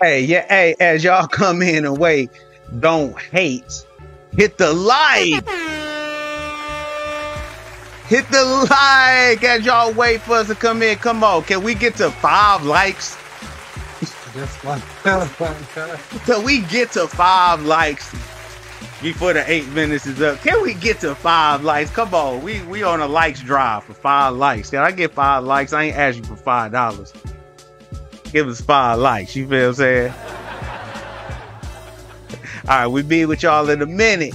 Hey, yeah, hey, as y'all come in and wait, don't hate. Hit the like. Hit the like as y'all wait for us to come in. Come on, can we get to five likes? Can we get to five likes before the eight minutes is up? Can we get to five likes? Come on, we we on a likes drive for five likes. Can I get five likes? I ain't asking for five dollars. Give us five likes. You feel what I'm saying? All right, we be with y'all in a minute.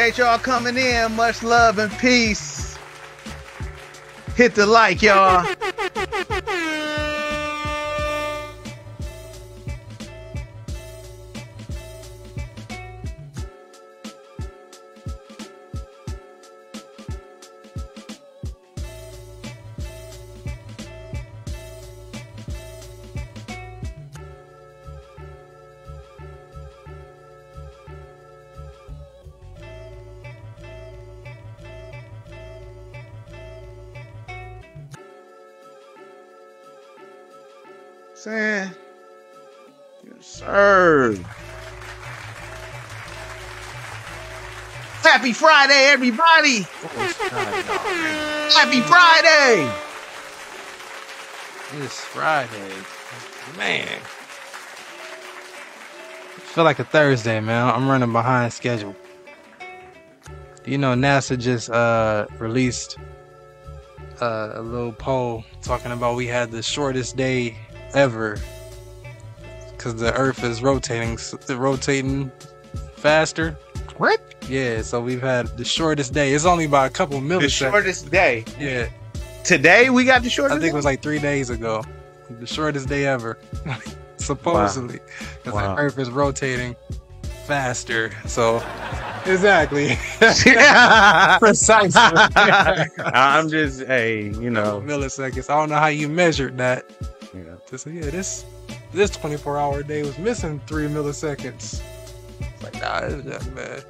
Appreciate y'all coming in. Much love and peace. Hit the like, y'all. Friday, everybody! Happy Friday! It's Friday. Man. I Feel like a Thursday, man. I'm running behind schedule. You know, NASA just uh released uh, a little poll talking about we had the shortest day ever because the Earth is rotating, rotating faster. What? Yeah, so we've had the shortest day. It's only by a couple milliseconds. The shortest day. Yeah, Today we got the shortest. I think it was like three days ago. The shortest day ever, supposedly, because Wow. the Earth is rotating faster. So, exactly, precisely. I'm just, hey, you know, milliseconds. I don't know how you measured that. To say, yeah, this this 24 hour day was missing three milliseconds. It's like, nah, it's that bad.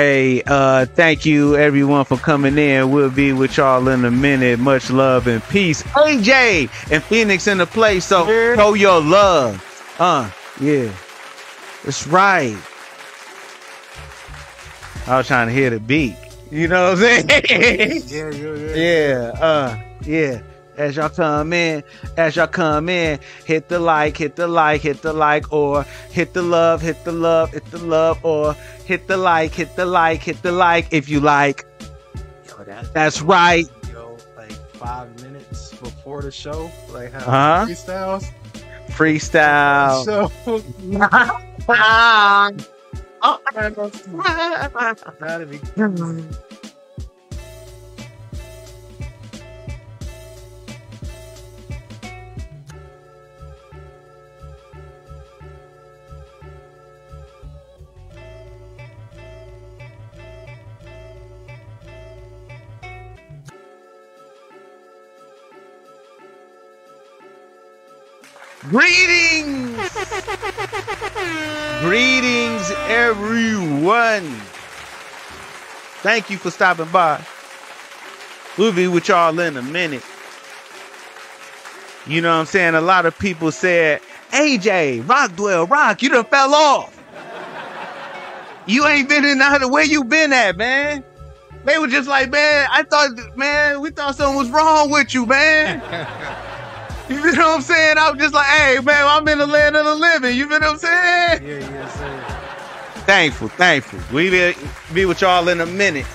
Hey, uh, thank you everyone for coming in. We'll be with y'all in a minute. Much love and peace. AJ and Fenix in the place, so Yeah. show your love. Uh, yeah. That's right. I was trying to hear the beat. You know what I'm saying? Yeah, yeah, yeah. Yeah, uh, yeah. As y'all come in, as y'all come in, hit the like, hit the like, hit the like, or hit the love, hit the love, hit the love, or hit the like, hit the like, hit the like if you like. Yo, that, That's right. Yo, like five minutes before the show, like how Uh-huh. freestyles. Freestyle. So Oh. that'd be Greetings! Greetings, everyone. Thank you for stopping by. We'll be with y'all in a minute. You know what I'm saying? A lot of people said, AJ, Rocdwell, Rock, you done fell off. You ain't been in the where you been at, man. They were just like, man, I thought, man, we thought something was wrong with you, man. You know what I'm saying? I'm just like, hey, man, I'm in the land of the living. You know what I'm saying? yeah, yeah, sir. Thankful, thankful. We be, be with y'all in a minute.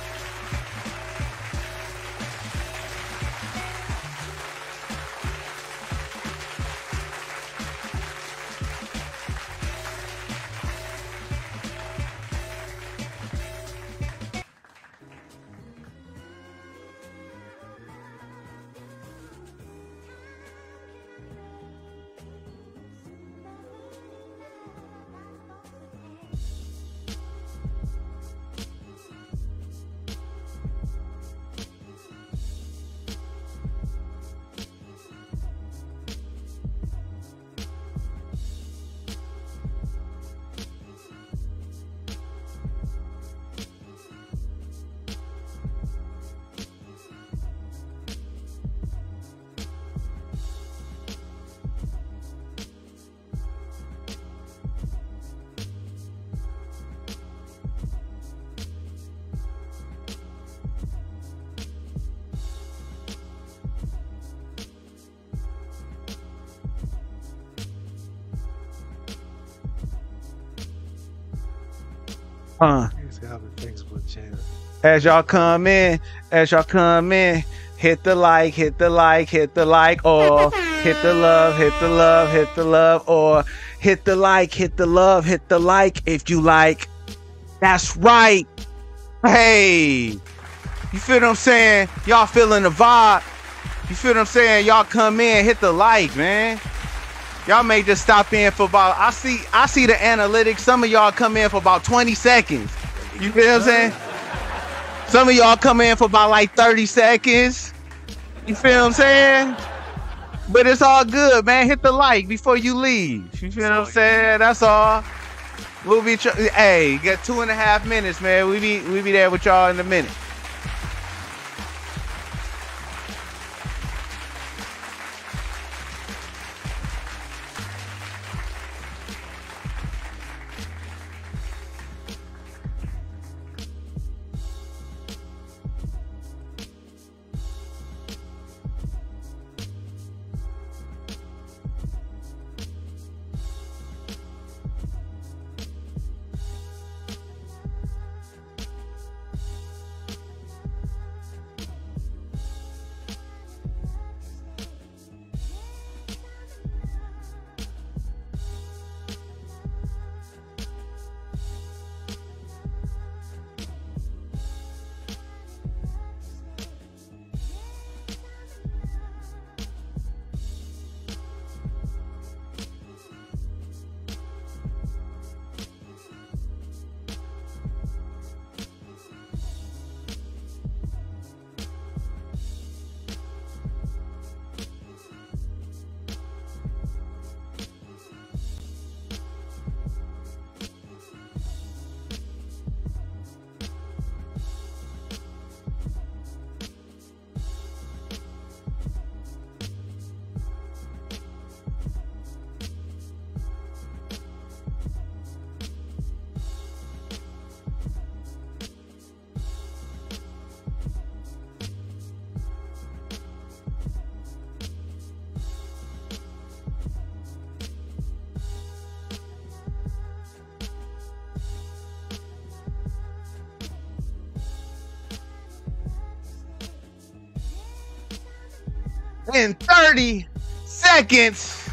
Uh, Here's how the Facebook channel. as y'all come in, as y'all come in, hit the like, hit the like, hit the like, or hit the love, hit the love, hit the love, or hit the like, hit the love, hit the like if you like. That's right. Hey, you feel what I'm saying? Y'all feeling the vibe? You feel what I'm saying? Y'all come in, hit the like, man. Y'all may just stop in for about. I see. I see the analytics. Some of y'all come in for about 20 seconds. You feel what I'm saying? Some of y'all come in for about like 30 seconds. You feel what I'm saying? But it's all good, man. Hit the like before you leave. You feel what I'm saying? That's all. We'll be. Tr- hey, got two and a half minutes, man. We be we be there with y'all in a minute. In 30 seconds.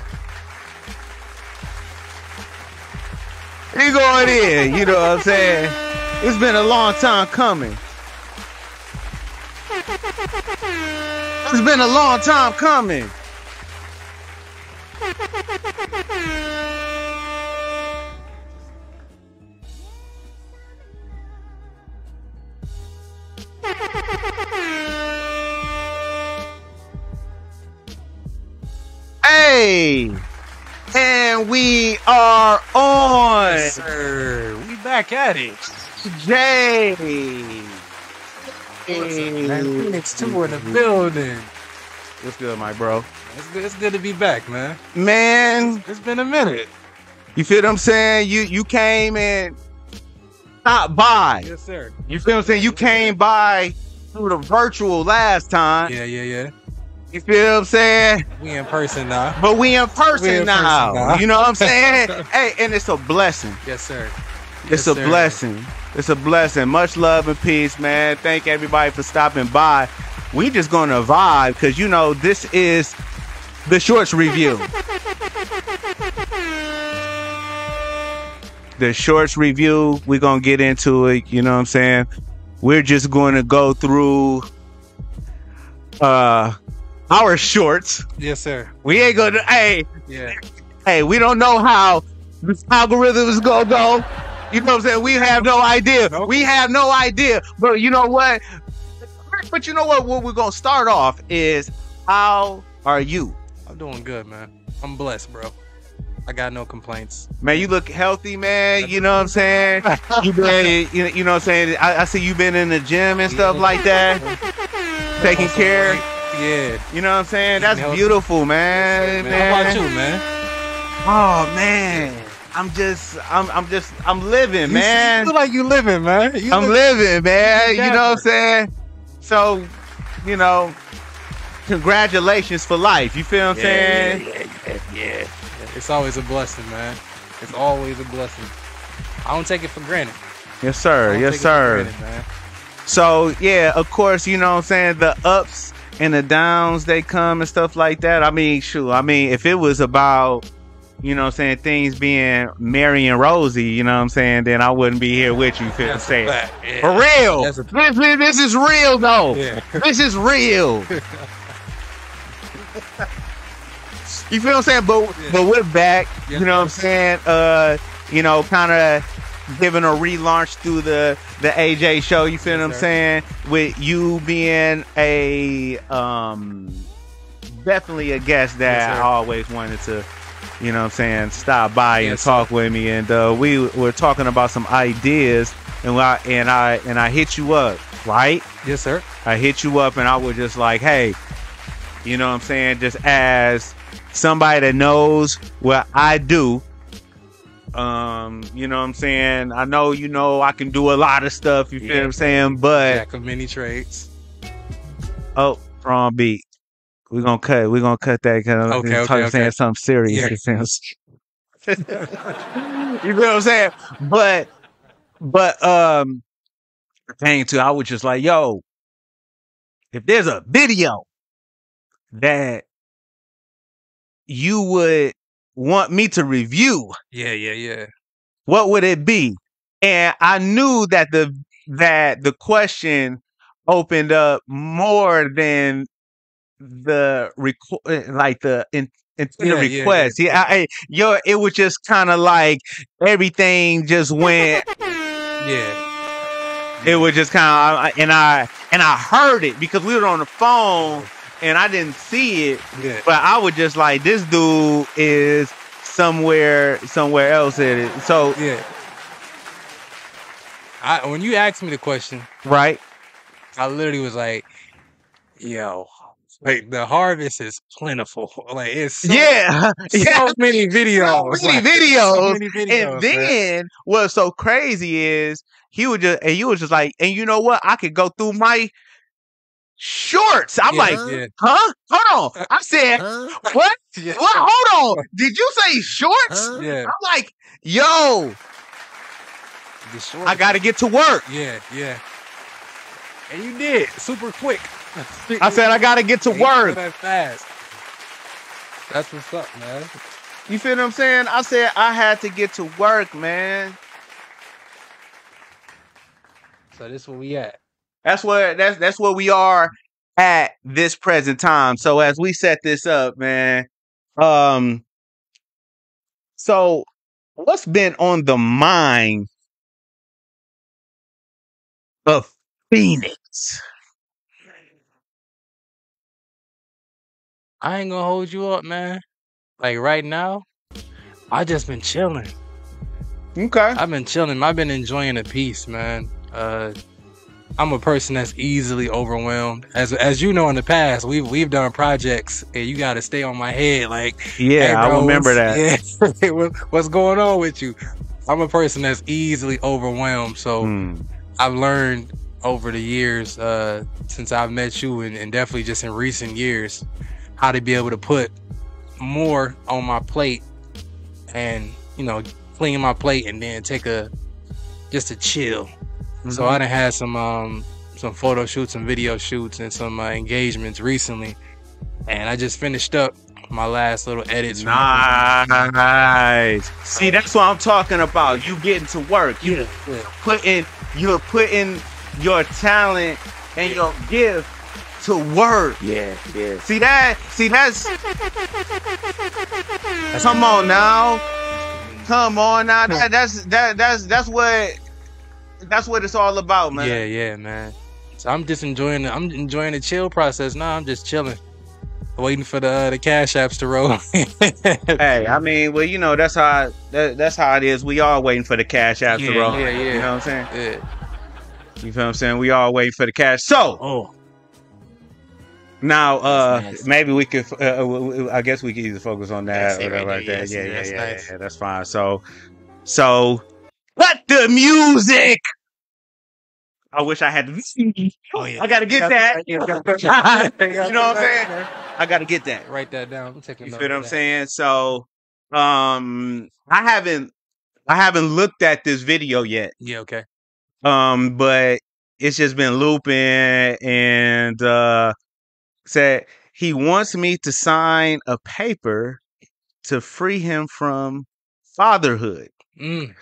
He going in, you know what I'm saying? It's been a long time coming. It's been a long time coming. Hey, and we are on. Yes, sir. We back at it. Jay. Fenix2 in the building. What's good, my bro? It's good, it's good to be back, man. Man, It's been a minute. you feel what I'm saying? You you came and stopped by. Yes, sir. You feel what I'm saying? You came by through the virtual last time. Yeah, yeah, yeah. You feel what I'm saying? We in person now. But we in person, We in person now. now. You know what I'm saying? hey, and it's a blessing. Yes, sir. It's a sir. blessing. It's a blessing. Much love and peace, man. Thank everybody for stopping by. We just gonna vibe because you know this is the shorts review. The shorts review. We're gonna get into it. You know what I'm saying? We're just going to go through uh our shorts. Yes, sir. We ain't gonna. Hey, Yeah. hey, we don't know how this algorithm is gonna go. You know what I'm saying? We have no idea. Nope. We have no idea. But you know what? But you know what? What we're gonna start off is how are you? I'm doing good, man. I'm blessed, bro. I got no complaints. Man, you look healthy, man. You know what I'm saying? You been, you, you know what I'm saying? I, I see you been in the gym and stuff Yeah. like that, taking care. Yeah. You know what I'm saying? That's Healthy. beautiful, man. Man, how about you, man? Oh man, I'm just, I'm, I'm just, I'm living, man. You man. feel like you living, man. You I'm look- living, man. You know what I'm saying? So, you know, congratulations for life. You feel what I'm saying? yeah, yeah, yeah. It's always a blessing, man. It's always a blessing. I don't take it for granted. Yes, sir. Yes, take it for sir. granted. So yeah, of course, you know what I'm saying, the ups and the downs they come and stuff like that. I mean, shoot, I mean, if it was about you know what I'm saying, things being merry and rosy, you know what I'm saying, then I wouldn't be here with you, I'm saying. yeah. For real. A- This, this, is real though. Yeah. This is real. you feel what I'm saying? But Yeah. but we're back. You know what I'm saying? Uh, you know, kind of giving a relaunch through the the AJ show. You feel Yes, what I'm sir. saying? With you being a um definitely a guest that Yes, I always wanted to. You know what I'm saying? Stop by and Yes, talk with me, and uh, we were talking about some ideas, and I and I and I hit you up, right? Yes, sir. I hit you up and I was just like, hey, you know what I'm saying? Just as somebody that knows what I do, um, you know what I'm saying? I know you know I can do a lot of stuff, you feel what I'm saying? But Jack of many trades. oh, wrong beat. We're gonna cut. We're gonna cut that because Okay, I'm okay, okay. saying something serious. Yeah. You feel what I'm- you feel what I'm saying? But but um pertaining to I was just like, yo, if there's a video that you would want me to review, Yeah, yeah, yeah. what would it be? And I knew that the that the question opened up more than the requ- eh, like the in, in, the Yeah, yeah, yeah. request. Yeah, I, I, yo, it was just kind of like everything just went. Yeah. It was just kind of, and I and I heard it because we were on the phone and I didn't see it, Yeah. but I was just like, this dude is somewhere somewhere else in it. So Yeah. I when you asked me the question, right, I literally was like, yo, like the harvest is plentiful. Like it's so, yeah, so yeah. many videos. So many like, videos. So many videos. And man. then what's so crazy is he would just and you was just like, and you know what? I could go through my shorts. I'm Yeah, like, yeah. huh? Hold on. Uh, I said, what? Yeah. What? Hold on. Did you say shorts? Yeah. I'm like, yo, The short- I got to get to work. Yeah, yeah. And you did super quick. I said, I got to get to You did work. That fast. That's what's up, man. You feel what I'm saying? I said, I had to get to work, man. So this where we at. That's where that's that's where we are at this present time. So as we set this up, man, um so what's been on the mind of Fenix? I ain't gonna hold you up, man. Like right now, I just been chilling. Okay. I've been chilling. I've been enjoying the peace, man. Uh, I'm a person that's easily overwhelmed. As as you know in the past, we've we've done projects, and you got to stay on my head. Like, Yeah, hey, I remember that. Yeah, what's going on with you? I'm a person that's easily overwhelmed. So Hmm. I've learned over the years, uh, since I've met you, and, and definitely just in recent years, how to be able to put more on my plate, and you know, clean my plate, and then take a just a chill. So Mm-hmm. I done had some um some photo shoots, some video shoots, and some uh, engagements recently, and I just finished up my last little edits. for Nice. See, that's what I'm talking about. You getting to work. You Yeah, yeah. putting you're putting your talent and your gift to work. Yeah, yeah. See that? See that's come on now. Come on now. That, that's that that's that's what that's what it's all about, man. Yeah, yeah, man. So I'm just enjoying the I'm enjoying the chill process now. I'm just chilling, waiting for the uh, the cash apps to roll. Hey, I mean, well, you know, that's how that, that's how it is. We all waiting for the cash apps to roll. yeah, yeah. You know what I'm saying? yeah. You feel what I'm saying? We all waiting for the cash. So Oh, now, uh, maybe we could. Uh, w- I guess we could either focus on that That's or whatever right like there. Yes, Yeah, yeah, that's yeah, nice. yeah. That's fine. So, so cut the music. I wish I had. The, oh yeah. I gotta get that. you know know what I'm saying? I gotta get that. Write that down. I'm taking You note feel what I'm that. saying? So, um, I haven't, I haven't looked at this video yet. Yeah. Okay. Um, but it's just been looping and uh said he wants me to sign a paper to free him from fatherhood. Mm.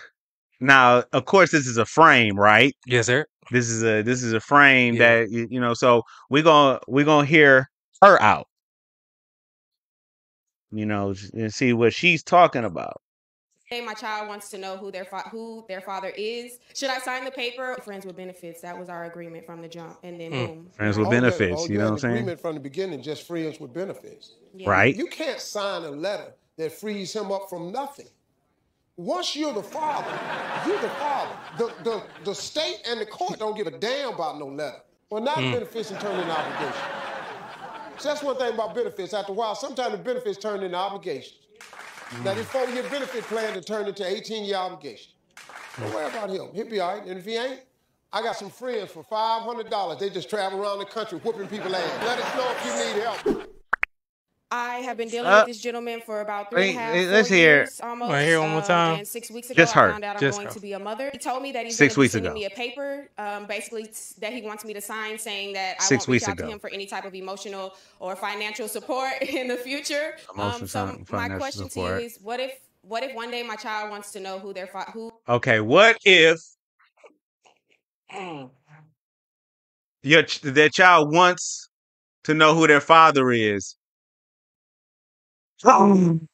Now, of course, this is a frame, right? Yes, sir. This is a this is a frame Yeah. that you know. So we're gonna we're gonna hear her out, you know, and see what she's talking about. Say my child wants to know who their fa- who their father is. Should I sign the paper? Friends with benefits. That was our agreement from the jump, and then Mm. boom. Friends with know. Oh, yeah. benefits, Oh, you you know what I'm saying? agreement from the beginning, just friends with benefits. Yeah. Right? You can't sign a letter that frees him up from nothing. Once you're the father, you're the father. The, the, the state and the court don't give a damn about no letter. Well, now the hmm. benefits and turn into obligation. So that's one thing about benefits. After a while, sometimes the benefits turn into obligations. Hmm. Now, this four-year benefit plan to turn into 18-year obligation. Don't worry about him. He'll be all right. And if he ain't, I got some friends for $500. They just travel around the country whooping people ass. Let us know if you need help. I have been dealing Uh, with this gentleman for about three and a half, let's hear- years almost. Wanna hear one more Um. And six weeks ago, Just I found out I'm Just going her. to be a mother. He told me that he's Six going to be weeks sending ago. me a paper, um, basically t- that he wants me to sign, saying that I Six won't reach out ago. to him for any type of emotional or financial support in the future. Emotional Um, so fin- my financial question to you is, what if what if one day my child wants to know who their fa- who Okay, what if your ch- their child wants to know who their father is?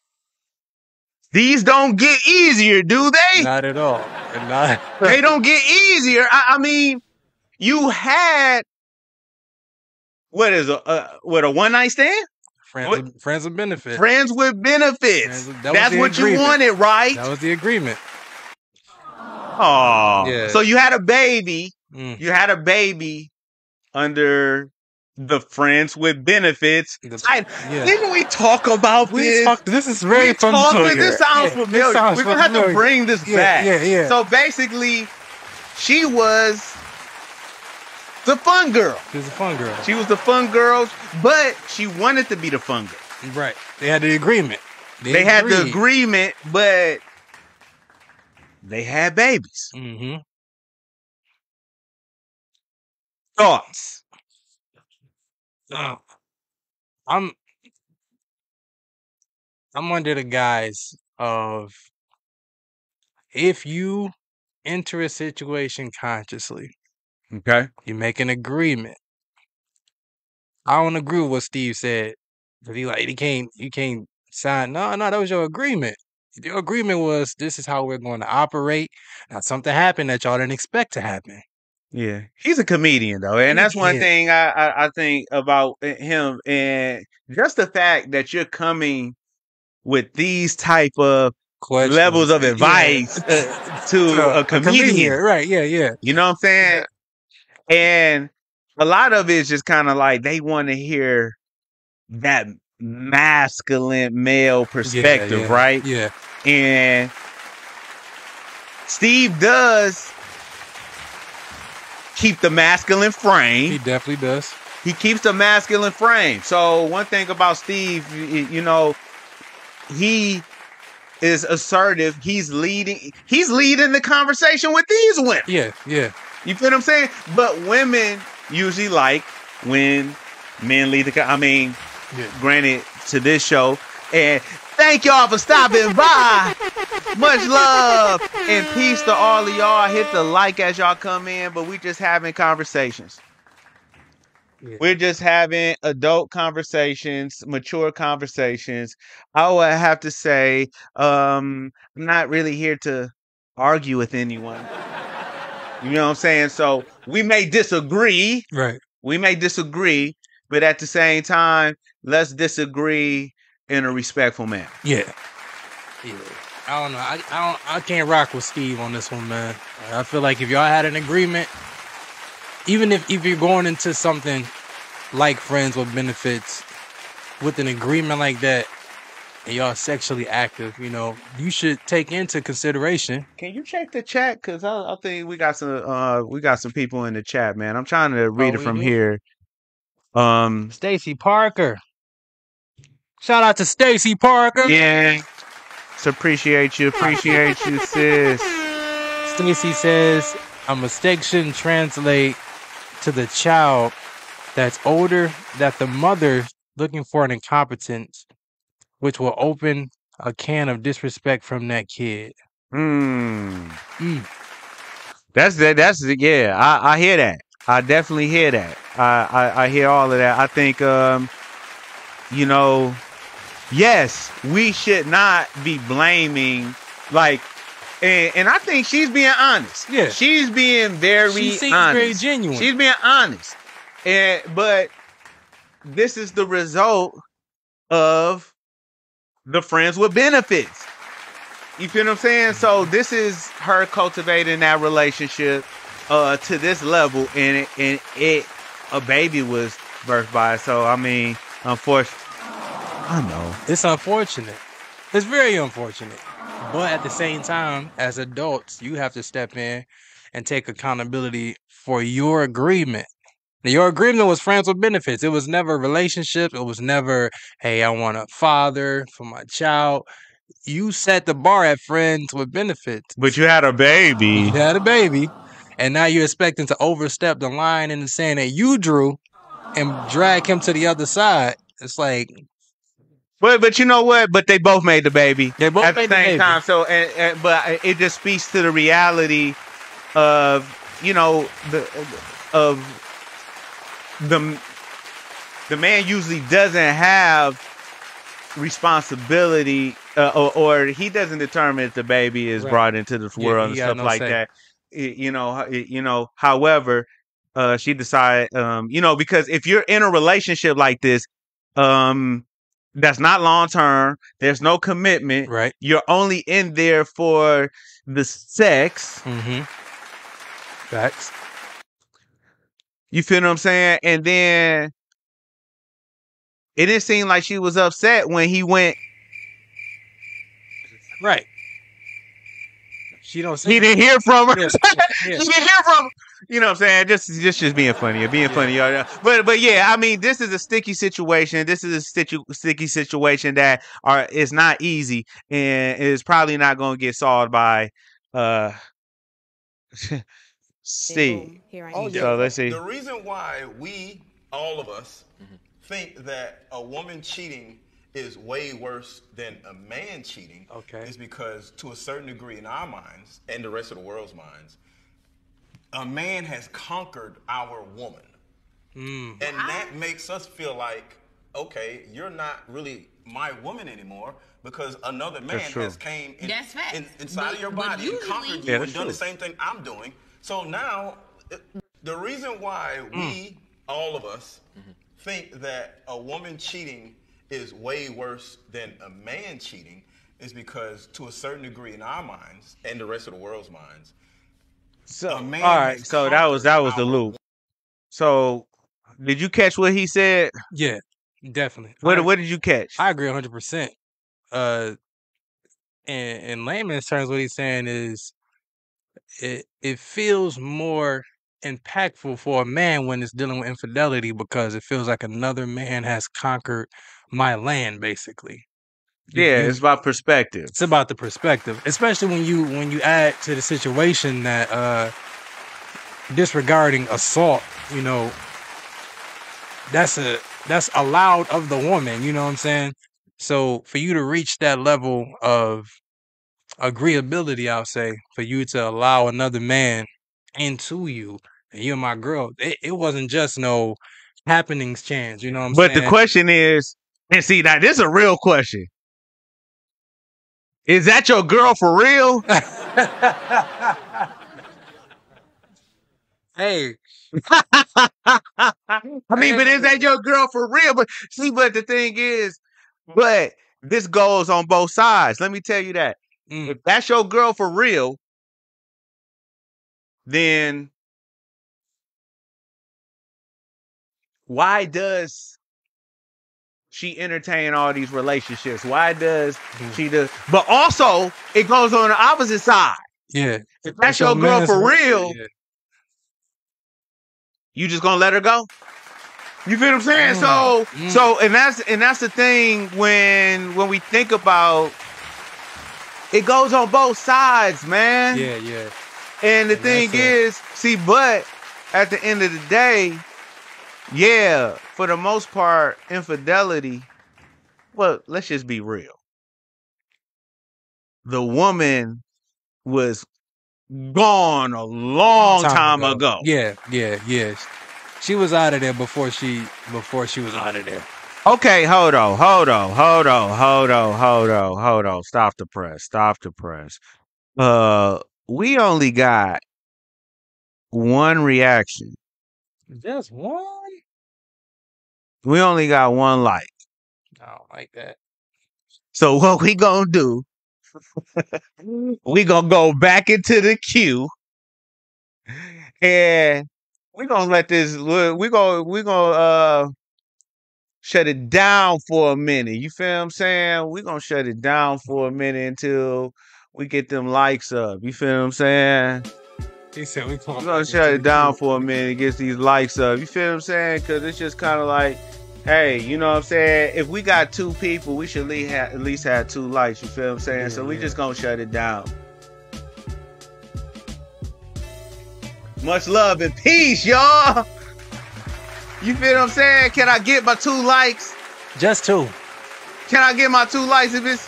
These don't get easier, do they? Not at all. Not. they don't get easier. I, I mean, you had what is a uh, what a one night stand? Friends, What? with, friends with benefits. Friends with benefits. Friends with- that That's what you wanted, right? That was the agreement. Oh, Yeah. so you had a baby. Mm. You had a baby under the friends with benefits. I, yeah. Didn't we talk about We this? talked. This is very We familiar. This sounds Yeah, familiar. This sounds We're gonna have to bring this Yeah, back. yeah, yeah. So basically, she was the fun girl. She was the fun girl. She was the fun girl, but she wanted to be the fun girl. right. They had the agreement. They had the agreement, but they had babies. Mm-hmm. Thoughts? Oh. I'm I'm under the guise of if you enter a situation consciously, Okay. you make an agreement. I don't agree with what Steve said. Cause he like he can't you can't sign no no that was your agreement. Your agreement was this is how we're going to operate. Now something happened that y'all didn't expect to happen. Yeah, he's a comedian though, and that's one Yeah. thing I, I I think about uh, him, and just the fact that you're coming with these type of Questions. levels of advice uh, to To a comedian. Right, yeah, yeah. You know what I'm saying? And a lot of it's just kind of like they want to hear that masculine male Yeah, perspective, yeah, right? Yeah. And Steve does keep the masculine frame. He definitely does. he keeps the masculine frame. So one thing about Steve, you know, he is assertive. He's leading. He's leading the conversation with these women. Yeah, yeah. You feel what I'm saying? But women usually like when men lead the. I mean, Yeah. granted to this show. And thank y'all for stopping by. Much love and peace to all of y'all. Hit the like as y'all come in, but we just having conversations. Yeah. We're just having adult conversations, mature conversations. I would have to say, um, I'm not really here to argue with anyone. You know what I'm saying? So we may disagree, Right. we may disagree, but at the same time, let's disagree in a respectful manner. Yeah. Yeah. I don't know. I, I don't I can't rock with Steve on this one, man. I feel like if y'all had an agreement, even if, if you're going into something like friends with benefits with an agreement like that and y'all sexually active, you know, you should take into consideration. Can you check the chat? Cause I, I think we got some uh we got some people in the chat, man. I'm trying to read Oh, it from do? here. Um Stacy Parker. Shout out to Stacy Parker. yeah. So appreciate you, appreciate you, sis. Stacy says, a mistake shouldn't translate to the child that's older that the mother looking for an incompetence which will open a can of disrespect from that kid. Mm. Mm. That's that. That's the yeah. I, I hear that. I definitely hear that. I, I I hear all of that. I think um, you know, yes, we should not be blaming like, and and I think she's being honest. Yeah. she's being very She seems honest. very genuine. She's being honest, and but this is the result of the friends with benefits. You feel what I'm saying? So this is her cultivating that relationship uh to this level and it, and it a baby was birthed by it. So I mean, unfortunately I know. It's unfortunate. It's very unfortunate. But at the same time, as adults, you have to step in and take accountability for your agreement. Now, your agreement was friends with benefits. It was never a relationship. It was never, hey, I want a father for my child. You set the bar at friends with benefits. But you had a baby. You had a baby, and now you're expecting to overstep the line in the sand that you drew and drag him to the other side. It's like But but you know what? But they both made the baby They both at made the the same baby. time. So and, and but it just speaks to the reality of you know the of the the man usually doesn't have responsibility uh, or, or he doesn't determine if the baby is Right. brought into this world he and stuff no like say. that you know you know however uh she decided um you know because if you're in a relationship like this um that's not long term there's no commitment right. you're only in there for the sex Mm-hmm. Facts. you feel what i'm saying and then it didn't seem like she was upset when he went Right. She don't say he didn't hear from her Yeah, he yeah. didn't hear from you know what i'm saying just just just being funny being funny y'all. But but yeah i mean this is a sticky situation this is a sticky, sticky situation that are is not easy and is probably not going to get solved by uh Steve. here I Oh, am. yeah. So let's see. The reason why we, all of us, think that a woman cheating is way worse than a man cheating Okay. is because, to a certain degree, in our minds and the rest of the world's minds, a man has conquered our woman. Hmm. And that makes us feel like, okay, you're not really my woman anymore because another man true. has came in, That's facts. in- inside But- of your but body and usually- conquered Yeah, you that's and done the true. same thing I'm doing. So now, the reason why hmm. we, all of us, mm-hmm. think that a woman cheating is way worse than a man cheating is because, to a certain degree, in our minds and the rest of the world's minds, So, A man right. has So that was that was the loop. So, did you catch what he said? Yeah, definitely. What I, what did you catch? I agree 100%. Uh, in, in layman's terms, what he's saying is it, it feels more impactful for a man when it's dealing with infidelity because it feels like another man has conquered my land, basically. Yeah, you- it's about perspective. it's about the perspective, especially when you when you add to the situation that uh disregarding assault, you know, that's a that's allowed of the woman, you know what I'm saying? So for you to reach that level of agreeability, I'll say, for you to allow another man into you, and you're my girl, it, it wasn't just no happenings chance, you know what I'm But saying? the question is, and see, now this is a real question. Is that your girl for real? hey, I mean, but is that your girl for real? But see, but the thing is, but this goes on both sides. Let me tell you that. mm, If that's your girl for real, then why does she entertain all these relationships? Why does Mhm. she does? But also, it goes on the opposite side. yeah. If that's your girl for real, yeah. you just gonna let her go? You feel what I'm saying? Mm, So, mm. so, and that's and that's the thing when when we think about it goes on both sides, man. Yeah, yeah. And the And thing is, see, but at the end of the day, yeah, for the most part, infidelity. Well, let's just be real. The woman was gone a long time, ago. Yeah, yeah, yeah. She was out of there before she before she was out of there. Okay, hold on, hold on, hold on, hold on, hold on, hold on. Stop the press. Stop the press. Uh, we only got one reaction. Just one? We only got one like. I don't like that. So what we gonna do? we gonna go back into the queue, and we gonna let this. We gonna we gonna uh shut it down for a minute. You feel what I'm saying? We gonna shut it down for a minute until we get them likes up. You feel what I'm saying? He said we We're gonna shut it down for a minute, get these likes up. You feel what I'm saying? Because it's just kind of like, hey, you know what I'm saying? If we got two people, we should at least have, at least have two likes. You feel what I'm saying? Yeah, so we yeah. just gonna shut it down. Much love and peace, y'all. You feel what I'm saying? Can I get my two likes? Just two. Can I get my two likes if it's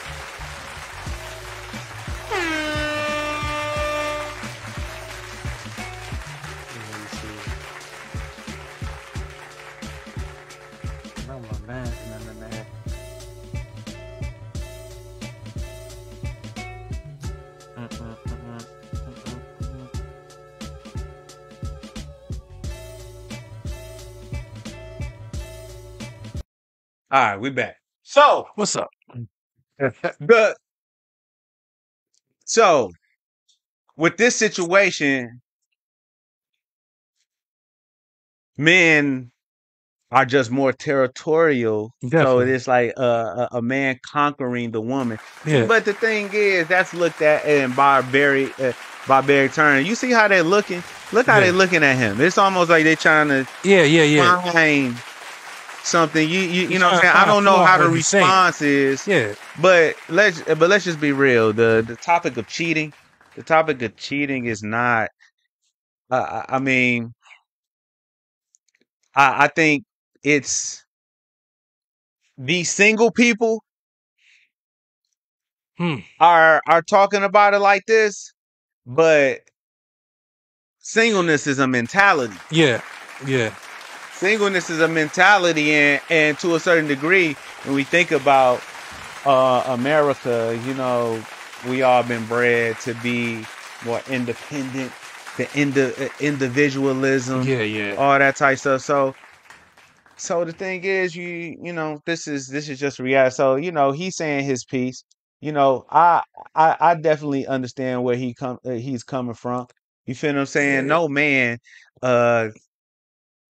all right? We back. So What's up? the so with this situation, men are just more territorial. So it's like a, a, a man conquering the woman. Yeah. But the thing is, that's looked at in barbaric, uh, barbaric terms. You see how they're looking? Look how Yeah. they're looking at him. It's almost like they're trying to Yeah, yeah, yeah. find something. You you, you know what I'm saying? I don't know how the response is. Yeah. But let's but let's just be real. The the topic of cheating, the topic of cheating is not. Uh, I I mean, I I think it's these single people Hmm. are are talking about it like this, but singleness is a mentality. Yeah. Yeah. Singleness is a mentality, and and to a certain degree, when we think about uh, America, you know, we all been bred to be more independent, the indi- individualism, Yeah, yeah. all that type stuff. So, so the thing is, you you know, this is this is just reality. So, you know, he's saying his piece. You know, I I, I definitely understand where he come uh, he's coming from. You feel what I'm saying? Yeah. No man uh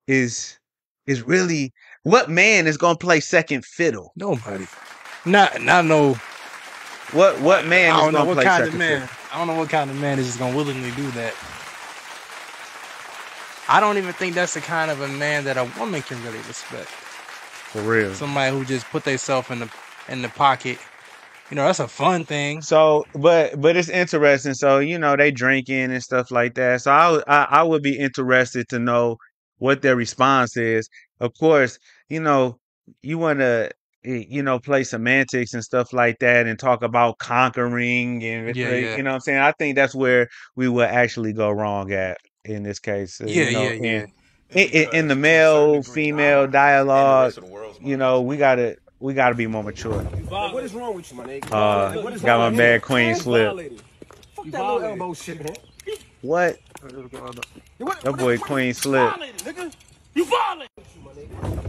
is is really what man is gonna play second fiddle? Nobody. Not not no What what man I is don't know gonna what play kind of second man. fiddle? I don't know what kind of man is just gonna willingly do that. I don't even think that's the kind of a man that a woman can really respect. For real. Somebody who just put themselves in the in the pocket. You know, that's a fun thing. So, but but it's interesting. So you know they drinking and stuff like that. So I I, I would be interested to know what their response is. Of course, you know you want to you know play semantics and stuff like that and talk about conquering and Yeah, yeah. you know what I'm saying. I think that's where we will actually go wrong at in this case. uh, Yeah, you know, yeah, in- yeah. in, in, in the male female dialogue, rest of the world's you know, we gotta we gotta be more mature. What is wrong with you, my nigga? Uh, got my bad queen slip. Fuck that little elbow shit, man. What? What, That boy Queen slip. You violated.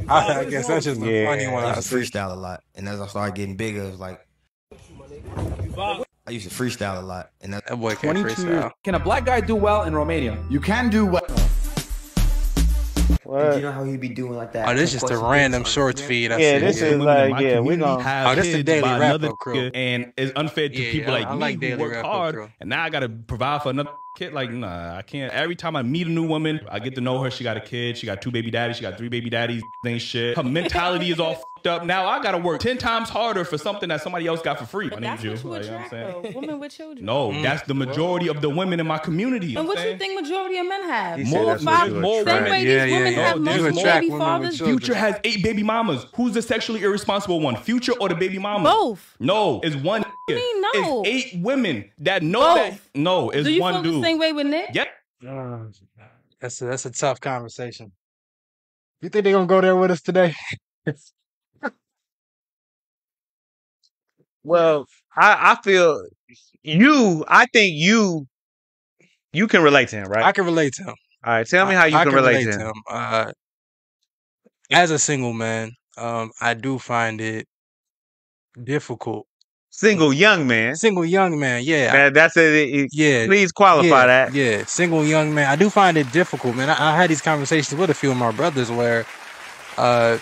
I, I guess that's just a Yeah. funny one. I I used to freestyle a lot, and as I started getting bigger, it was like I used to freestyle a lot, and that, That boy can't freestyle. Can a black guy do well in Romania? You can do well. What What? you know how he'd be doing like that? Oh, this is just a random things shorts feed. I Yeah, see. this Most of is the women in like, yeah, we community gon- have Oh, this the kids Daily by another Up crew. and it's unfair to Yeah, people yeah, like I me like who work hard, crew. and now I gotta provide for another kid. Like, nah, I can't. Every time I meet a new woman, I get to know her. She got a kid. She got two baby daddies. She got three baby daddies. Ain't shit. Her mentality is all fucked up. Now I gotta work ten times harder for something that somebody else got for free. I need That's you. what you Like, you know what I'm saying? though. Women with children. No, Mm. that's the majority of the women in my community. And what I'm you think majority of men have? He More that's what five. you Same way Yeah, these yeah, women yeah. Have No, multiple baby fathers. Future has eight baby mamas. Who's the sexually irresponsible one? Future or the baby mama? Both. No, it's one. do you mean no? It's eight women that know Both. that. No, it's Do you one feel dude. the same way with Nick? Yeah. Uh, That's a, that's a tough conversation. You think they're gonna go there with us today? Well, I, I feel you. I think you. You can relate to him, right? I can relate to him. All right, tell me how you I can, relate, to him. Uh, as a single man, um, I do find it difficult. Single young man. Single young man, yeah, That, that's it. it- yeah. Please qualify yeah, that. Yeah, single young man. I do find it difficult, man. I, I had these conversations with a few of my brothers where, uh,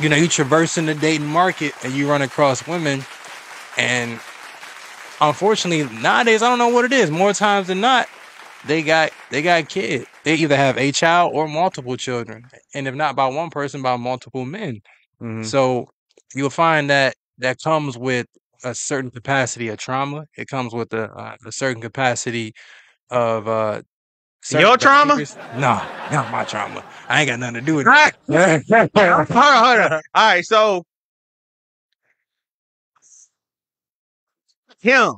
you know, you traversing the dating market and you run across women, and unfortunately nowadays I don't know what it is. More times than not, they got they got kids. They either have a child or multiple children, and if not by one person, by multiple men. Mhm. So you'll find that that comes with a certain capacity of trauma. It comes with a, uh, a certain capacity of uh, certain Your trauma? behaviors. No, not my trauma. I ain't got nothing to do with it. hold on, hold on. All right, so him,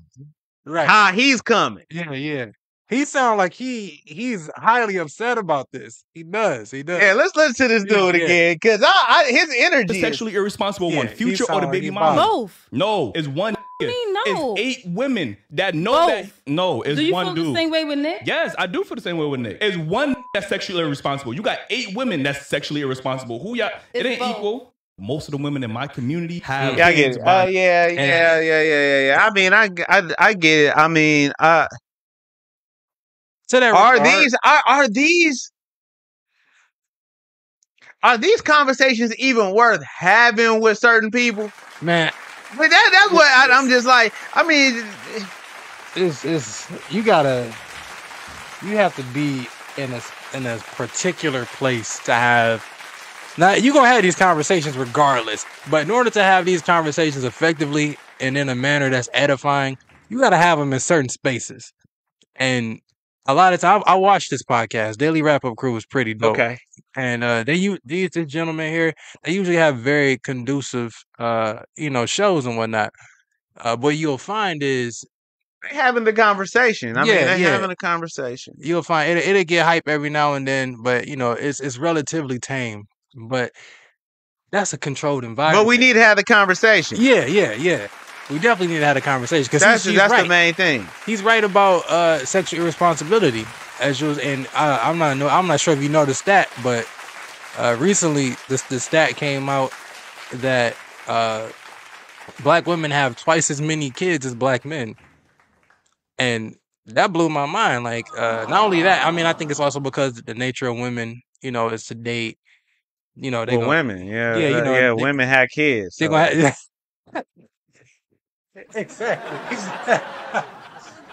right. how he's coming. Yeah, yeah. He sound like he he's highly upset about this. He does. He does. Yeah, let's listen to this Yeah, dude yeah. again, cause I, I his The energy. is- sexually irresponsible one. Yeah, he Future or the baby he mama? Both. No, it's one. I mean, no. It's eight women that know that. No, it's Do you one feel dude. the same way with Nick? Yes, I do feel the same way with Nick. It's one that's sexually irresponsible. You got eight women that's sexually irresponsible. Who y'all? It ain't both. equal. Most of the women in my community have. Yeah, I get it. by- Uh, yeah, yeah, yeah, yeah, yeah, yeah. I mean, I, I, I get it. I mean, uh, Are these are are these are these conversations even worth having with certain people? man? But that that's what I, I'm just like. I mean, It's it's you gotta you have to be in a in a particular place to have. Now you gonna have these conversations regardless, but in order to have these conversations effectively and in a manner that's edifying, you gotta have them in certain spaces. And a lot of times, I, I watch this podcast. Daily Wrap Up Crew is pretty dope. okay. and uh they use these this gentlemen here they usually have very conducive uh you know shows and whatnot uh what you'll find is They having the conversation. I mean, Yeah, they yeah. having a conversation. you'll find it, it'll get hype every now and then but you know it's it's relatively tame but that's a controlled environment But we need to have the conversation. yeah yeah yeah we definitely need to have a conversation because That's he's, that's right the main thing. he's right about uh sexual irresponsibility as you was and uh, i'm not know i'm not sure if you know the stat but uh recently this the stat came out that uh black women have twice as many kids as black men and that blew my mind like uh not only that i mean i think it's also because the nature of women you know is to date you know they Well, gonna, women, yeah, Yeah, you uh, know, yeah, they- women have kids. they gonna have, exactly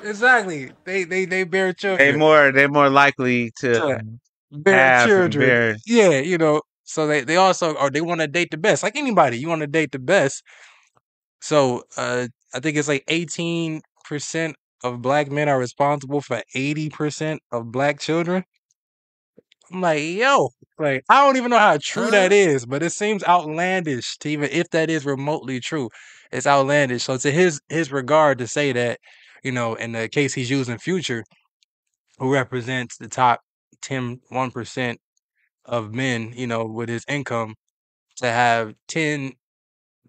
exactly they they they bear children they more they more likely to to bear have children. bear- Yeah, you know. So they they also or they want to date the best. Like anybody, you want to date the best. So uh I think it's like eighteen percent of black men are responsible for eighty percent of black children. I'm like, yo, like I don't even know how true that is, but it seems outlandish to even if that is remotely true. It's outlandish. So to his his regard to say that, you know, in the case he's using Future, who represents the top 10 1% of men you know with his income to have 10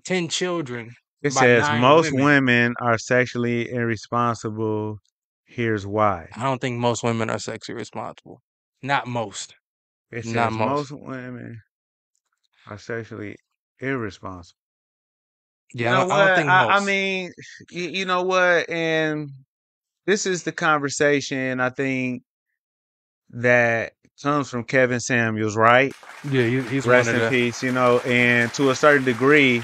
10 children It says most women. women are sexually irresponsible. Here's why. i don't think most women are sexually responsible not most It says Not most. most. women are sexually irresponsible. Yeah you I, don't, I don't think I, I mean, you, you know what? And this is the conversation I think that comes from Kevin Samuels, right? Yeah, he, he's Rest one in peace, you know, and to a certain degree,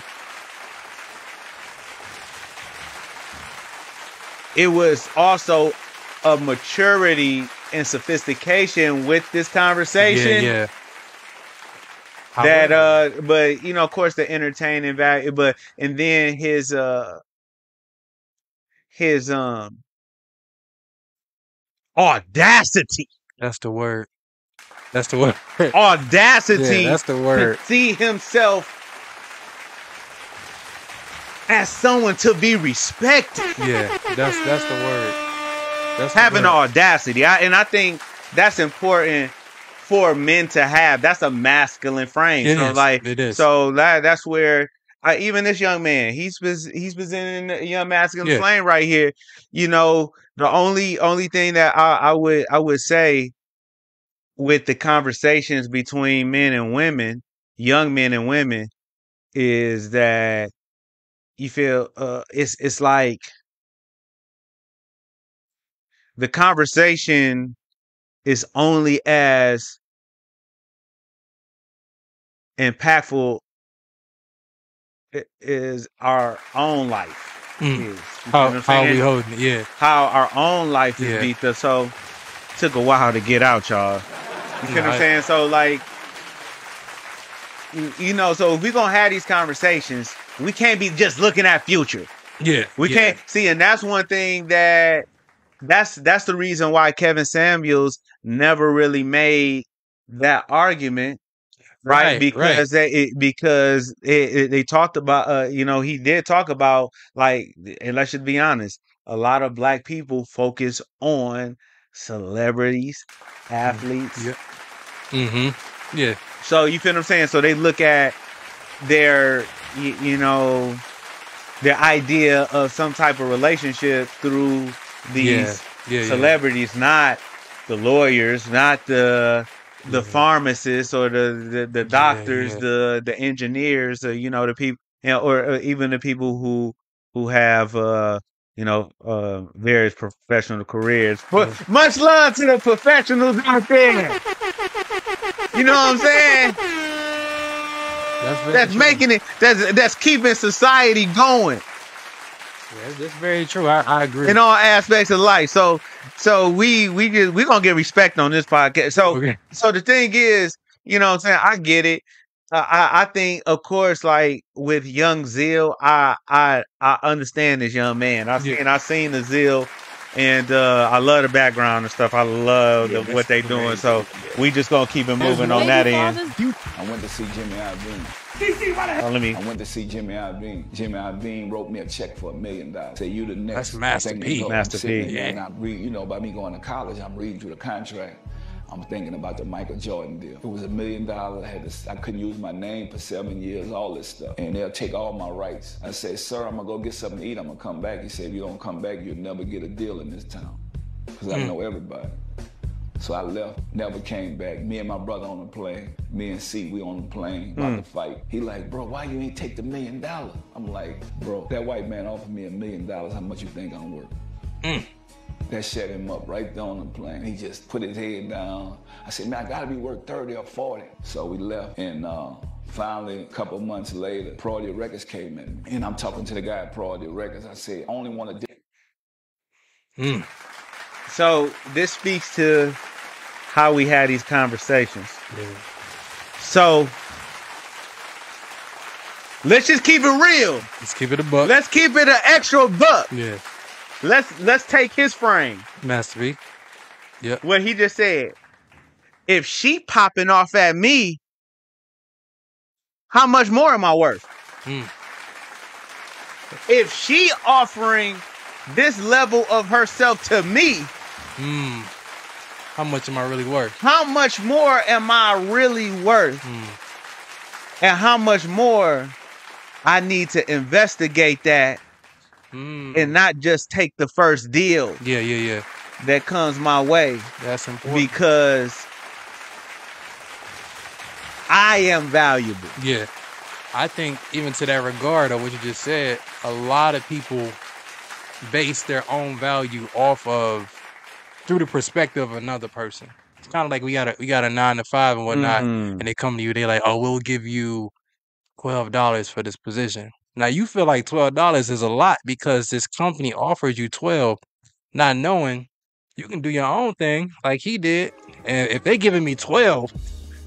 it was also a maturity and sophistication with this conversation Yeah, yeah. That uh but you know of course the entertaining value but and then his uh his um audacity That's the word. That's the word. audacity Yeah, that's the word to word. see himself as someone to be respected Yeah, that's that's the word. That's having the word. audacity I, and i think that's important for men to have that's a masculine frame It so is. like It is. so that that's where I, even this young man he's he's presenting a young masculine Yeah. flame right here you know the only only thing that I, I would i would say with the conversations between men and women young men and women is that you feel uh it's it's like the conversation is only as impactful is our own life Mm. is. How how we holding it? Yeah. how our own life is Yeah. beat. So took a while to get out, y'all. You feel what I'm saying? So like you- you know, so if we're gonna have these conversations, we can't be just looking at Future. Yeah. We yeah. can't see, and that's one thing that that's that's the reason why Kevin Samuels never really made that argument, right? Right, right. because they it, because it, it- they talked about, uh, you know, he did talk about like, and let's just be honest, a lot of black people focus on celebrities, athletes. Yeah. Mm-hmm. Yeah. So you feel what I'm saying? So they look at their, you, you know, their idea of some type of relationship through these Yeah. Yeah. yeah. celebrities, not the lawyers, not the the Yeah. pharmacists or the the, the doctors, the the engineers, or you know the people, you know, or, or even the people who who have uh you know uh various professional careers. But much love to the professionals out there. You know what I'm saying? That's That's making it. That's that's keeping society going. Yeah, that's, that's very true. I, I agree. in all aspects of life. So so we we just we gonna get respect on this podcast. So Okay. so the thing is, you know what I'm saying? I get it. Uh, I I think of course like with young Zeal, I I I understand this young man. I Yeah. seen I seen the Zeal and uh I love the background and stuff. I love Yeah, the, that's what they doing. great. So Yeah. we just gonna keep it moving on that end. I went to see Jimmy Iovine. Oh, let me I went to see Jimmy Iovine. Jimmy Iovine wrote me a check for a million dollars. Say you the next. That's Master P. Master P. there And I read, you know, by me going to college, I'm reading through the contract. I'm thinking about the Michael Jordan deal. It was a million dollars. I had to, I couldn't use my name for seven years, all this stuff. And they'll take all my rights. I said, sir, I'm gonna go get something to eat. I'm gonna come back. He said, if you don't come back, you'll never get a deal in this town. Because I hmm. know everybody. So I left, never came back. Me and my brother on the plane. Me and C, we on the plane, about to fight. He like, bro, why you ain't take the million dollar? I'm like, bro, that white man offered me a million dollars. How much you think I'm worth? That shut him up right there on the plane. He just put his head down. I said, man, I gotta be worth 30 or 40. So we left and uh, finally a couple months later, Priority Records came in. And I'm talking to the guy at Priority Records. I said, only want to Mm. So this speaks to how we had these conversations. Yeah. So let's just keep it real. Let's keep it a buck. Let's keep it an extra buck. yeah. Let's let's take his frame. Master P. Yep. What he just said. If she popping off at me, how much more am I worth? Mm. If she offering this level of herself to me, Mm. How much am I really worth? how much more am I really worth? Mm. And how much more I need to investigate that Mm. and not just take the first deal yeah, yeah, yeah. that comes my way That's important. because I am valuable. Yeah. I think even to that regard of what you just said, a lot of people base their own value off of through the perspective of another person. It's kind of like we got a we got a nine to five and whatnot, Mhm. and they come to you. they're like, oh, we'll give you twelve dollars for this position. Now you feel like twelve dollars is a lot because this company offers you twelve, not knowing you can do your own thing like he did. And if they're giving me twelve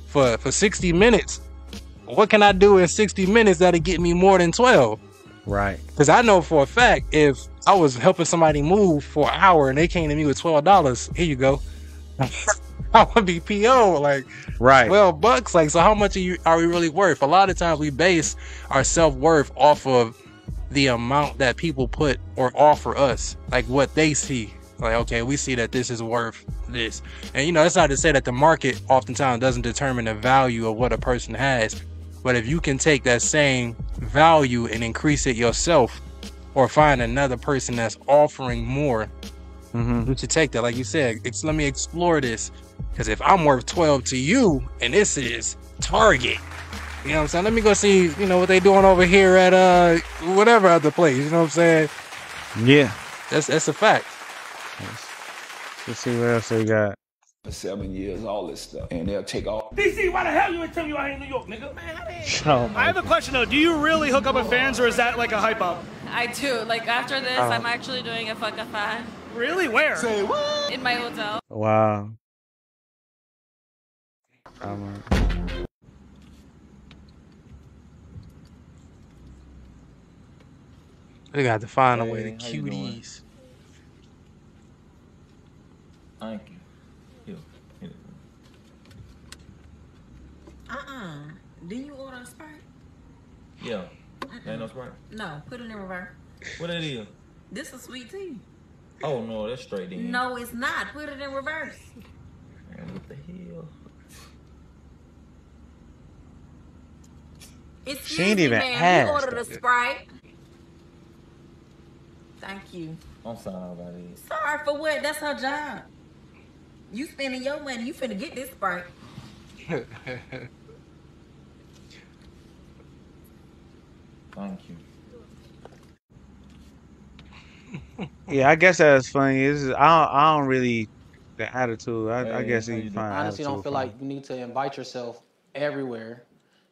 for for sixty minutes, what can I do in sixty minutes that'll get me more than twelve? Right. Because I know for a fact if I was helping somebody move for an hour and they came to me with twelve dollars, here you go. I would be PO like Right. twelve bucks. Like, so how much are you are we really worth? A lot of times we base our self worth off of the amount that people put or offer us, like what they see. Like, okay, we see that this is worth this, and you know, that's not to say that the market oftentimes doesn't determine the value of what a person has. But if you can take that same value and increase it yourself, or find another person that's offering more, Mm-hmm. you should take that. Like you said, ex- let me explore this. Because if I'm worth 12 to you, and this is Target, you know what I'm saying? Let me go see, you know, what they doing over here at uh whatever other place. You know what I'm saying? Yeah. That's that's a fact. Let's see what else they got. For seven years, all this stuff. And they'll take all. DC, why the hell you ain't tell me you out here in New York, nigga? Man, I ain't. Oh, I have a question though. Do you really hook up with fans, or is that like a hype up? I do. Like after this, Oh. I'm actually doing a fuck a fan Really? Where? Say what? in my hotel. Wow. Um, They got to find a way to Hey, how you cue doing? these. Thank you. Here, here. Didn't you order a Sprite? Yeah. Ain't no Sprite. No, put it in reverse. What that is? This is sweet tea. Oh no, that's straight in. No, it's not. Put it in reverse. Man, what the hell? Excuse She ain't me, even ma'am. asked. You ordered a Sprite. Thank you. I'm sorry about it. Sorry for what? That's her job. You spending your money. You finna get this Sprite. Thank you. yeah, I guess that's funny. It's just, I don't, I don't really the attitude. I, I guess you can find honestly don't feel funny. like you need to invite yourself everywhere.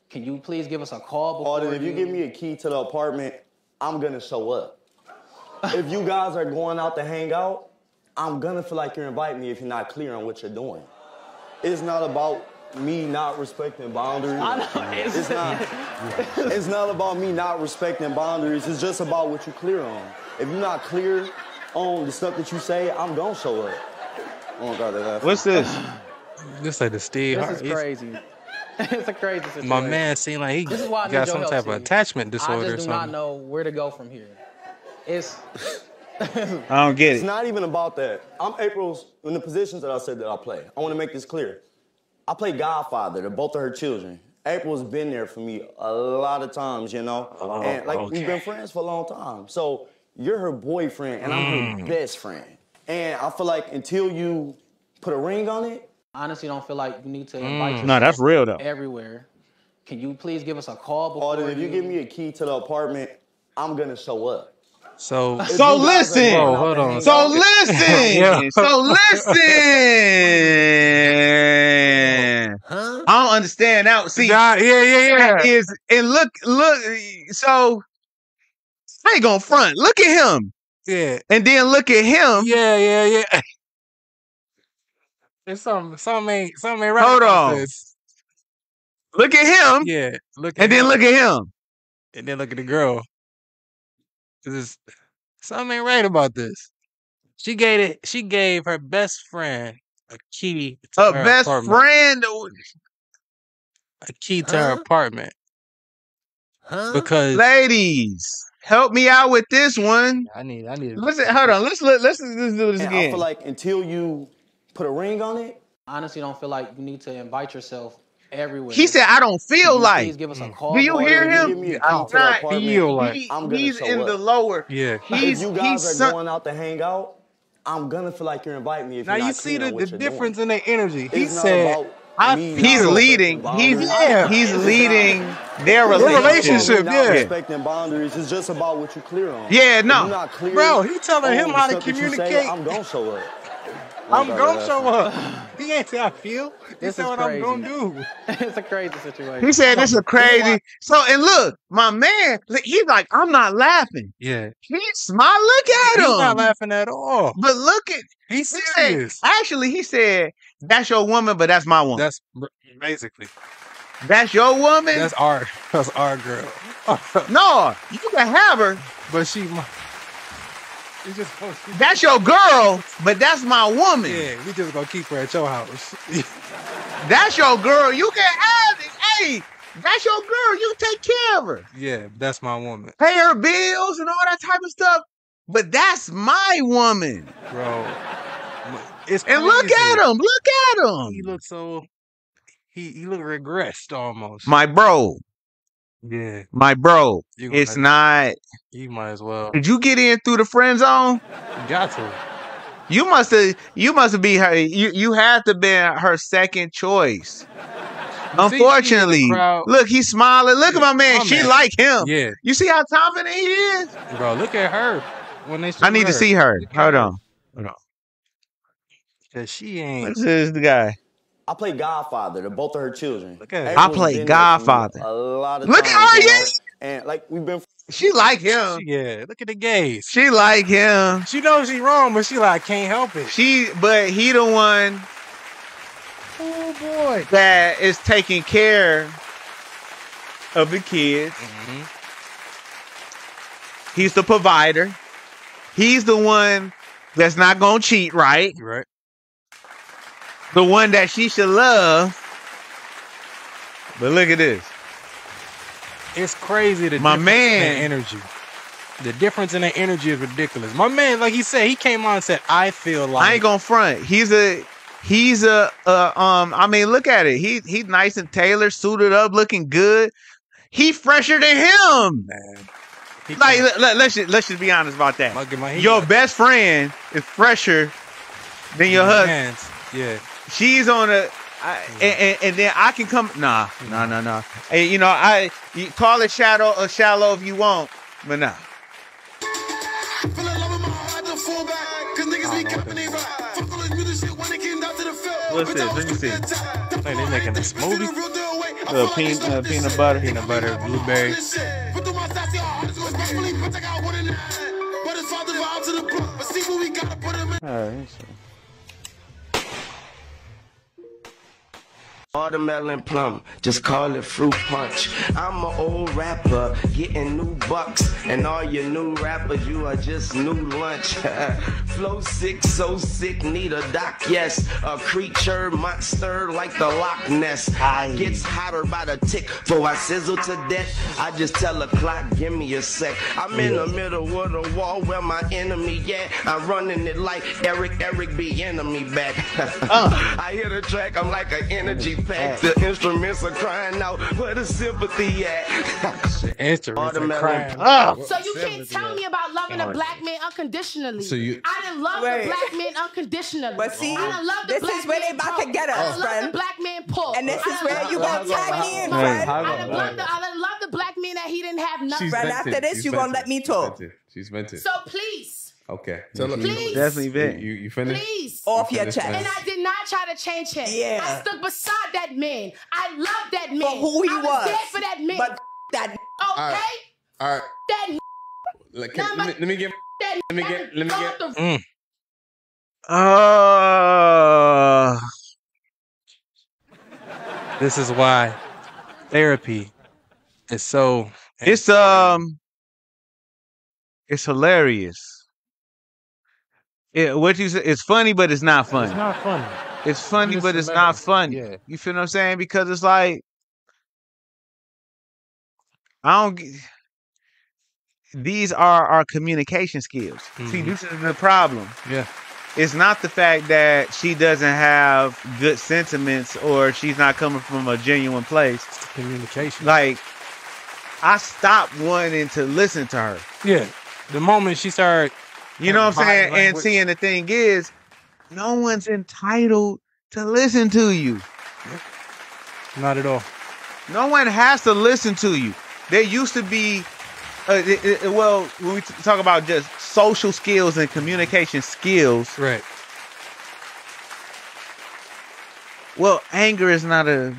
Can you please give us a call before Arden, if you give me a key to the apartment, I'm gonna show up. if you guys are going out to hang out, I'm gonna feel like you're inviting me if you're not clear on what you're doing. It's not about me not respecting boundaries. I know, it's- it's not. it's not about me not respecting boundaries. It's just about what you're clear on. If you're not clear on the stuff that you say, I'm gonna show up. Oh God, that's What's this? This like the Steve This Harvey. is crazy. it's a crazy situation. My man seemed like he This is why got some type of attachment disorder I just do not something. know where to go from here. It's I don't get it. It's not even about that. I'm April's in the positions that I said that I play. I want to make this clear. I play Godfather to both of her children. April's been there for me a lot of times, you know, Oh, and like we've been friends for a long time. So you're her boyfriend, and I'm her Mm. best friend. And I feel like until you put a ring on it, honestly don't feel like you need to Mm. invite yourself No, that's real, though. everywhere. Can you please give us a call before Arden, if you give me a key to the apartment, I'm gonna show up. So, So you guys are listen. going Whoa, hold on. So listen. So listen. Huh? I don't understand now. See, Nah, yeah, yeah, yeah. is and look, look. So I ain't gonna front. Look at him, Yeah, and then look at him. yeah, yeah, yeah. There's some, some ain't, some ain't right. Hold about on. This. Look at him, Yeah, look at and then look at him. and then look at the girl. This is something ain't right about this. She gave it. She gave her best friend a key to A her best apartment. friend. A key to her Huh? apartment Huh? because Ladies, help me out with this one. I need, I need. Listen, hold on. Let's let, let's, let's do this And I again. feel like until you put a ring on it, honestly don't feel like you need to invite yourself everywhere. He said, "I don't Can feel you like." please give us a mm. call Do you before hear you- Arden, you him? give me a I key don't to the Not apartment, feel like. he, I'm gonna he's show in up. the lower. Yeah. He's if you guys he's are some- going out to hang out, I'm gonna feel like you're inviting me if Now you're you not see clear the, on the what you're difference doing. in their energy. He It's not said, about "I me he's leading. He's. Yeah. he's leading their it's not about relationship. Yeah. respecting boundaries. It's just about what you're clear on. Yeah, no. not clear Bro, he telling him how to stuff that you say, communicate. I'm gonna show up. I'm gonna show up. He ain't say I feel. He This said what crazy. I'm gonna do. it's a crazy situation. He said this is crazy. So and look, my man, he's like, I'm not laughing. Yeah. He's smile. Look at He's him. He's not laughing at all. But look at He's he said, serious. actually, he said, "That's your woman, but that's my woman. That's basically That's your woman. that's our that's our girl. no, you can have her. but she, it's just oh, she- That's your girl, but that's my woman. yeah. We just gonna keep her at your house. That's your girl. You can have it. Hey, that's your girl. You take care of her. yeah, that's my woman, Pay her bills and all that type of stuff. But that's my woman. bro. It's And look at him. Look at him. He looks so he he look regressed almost. My bro. yeah, My bro. It's not. you might as well. Did you get in through the friend zone? You got to. You must have. You must be her. You you have to been her second choice. Unfortunately, crowd- look, he's smiling. Look at my man. My she man. like him. Yeah, You see how confident he is? bro. Look at her when they. I need to see her. Hold on. Hold on. Cause she ain't. This is the guy. I play Godfather to both of her children. Look at her. I Everyone's play been there for me Godfather. A lot of Look at times, her, you know? yes. And like we've been She like him. She, yeah, look at the gaze. She like him. She knows she wrong, but she like can't help it. She, but he the one Oh boy. that is taking care of the kids. Mm-hmm. He's the provider. He's the one that's not gonna cheat, right? Right. The one that she should love. But look at this. It's crazy. The My man. energy. The difference in the energy is ridiculous. My man, like he said, he came on and said, "I feel like." I ain't gonna front. He's a he's a uh, um I mean look at it. He he's nice and tailored, suited up, looking good. He fresher than him. man. He Like let, let, let's just, let's just be honest about that. Look my- he- Your best friend is fresher than your husband. Yeah. She's on a I, and, and, and then I can come. Nah, nah, nah, nah. Hey, you know, I you call it shadow or shallow if you want, but nah. What's this? Let me see. Hey, they making a smoothie. Uh, peanut, uh, peanut butter. Peanut butter, blueberry. Alright, Watermelon plum, just call it fruit punch. I'm an old rapper, getting new bucks, and all your new rappers, you are just new lunch. Flow sick, so sick, need a doc, yes. A creature, monster like the Loch Ness. Gets hotter by the tick, for I sizzle to death. I just tell the clock, give me a sec. I'm in the middle of the wall where my enemy, yeah. I'm running it like Eric, Eric be enemy back. Uh. I hear the track, I'm like an energy pack. The instruments are crying out, where the sympathy at? The instruments are crying. Oh. So you can't tell me about loving a black man unconditionally. So you- I didn't love Wait. the black man unconditionally. But see, I didn't love the this black is where they about to broke. get I us, didn't love friend. the black man poor. And this is where you the gonna black tag man me in, smoke. friend. I didn't love the I didn't love the black man that he didn't have nothing. Friend, after this, you gonna let me talk. She's meant vented. So please, Okay. Tell Tell her- Please. Definitely been. You, you finished? please. Off You your finished, chest. And I did not try to change him. Yeah. I stood beside that man. I loved that man. For who he I was. was. there for that man. But that okay? All right. That Let, Nah, let, me, let me get. that Let me get. Let me get. the Mm. Uh, This is why therapy is so. it's um, it's hilarious. What you say? It's funny, but it's not funny. It's not funny. It's funny, but it's not funny. Yeah. You feel what I'm saying? Because it's like I don't. These are our communication skills. See, Mhm. this is the problem. Yeah. It's not the fact that she doesn't have good sentiments or she's not coming from a genuine place. It's the communication. Like, I stopped wanting to listen to her. Yeah. The moment she started, You know what I'm saying? And seeing the thing is, no one's entitled to listen to you. not at all. No one has to listen to you. There used to be, uh, it- it- well, when we talk about just social skills and communication skills, Right. well, anger is not a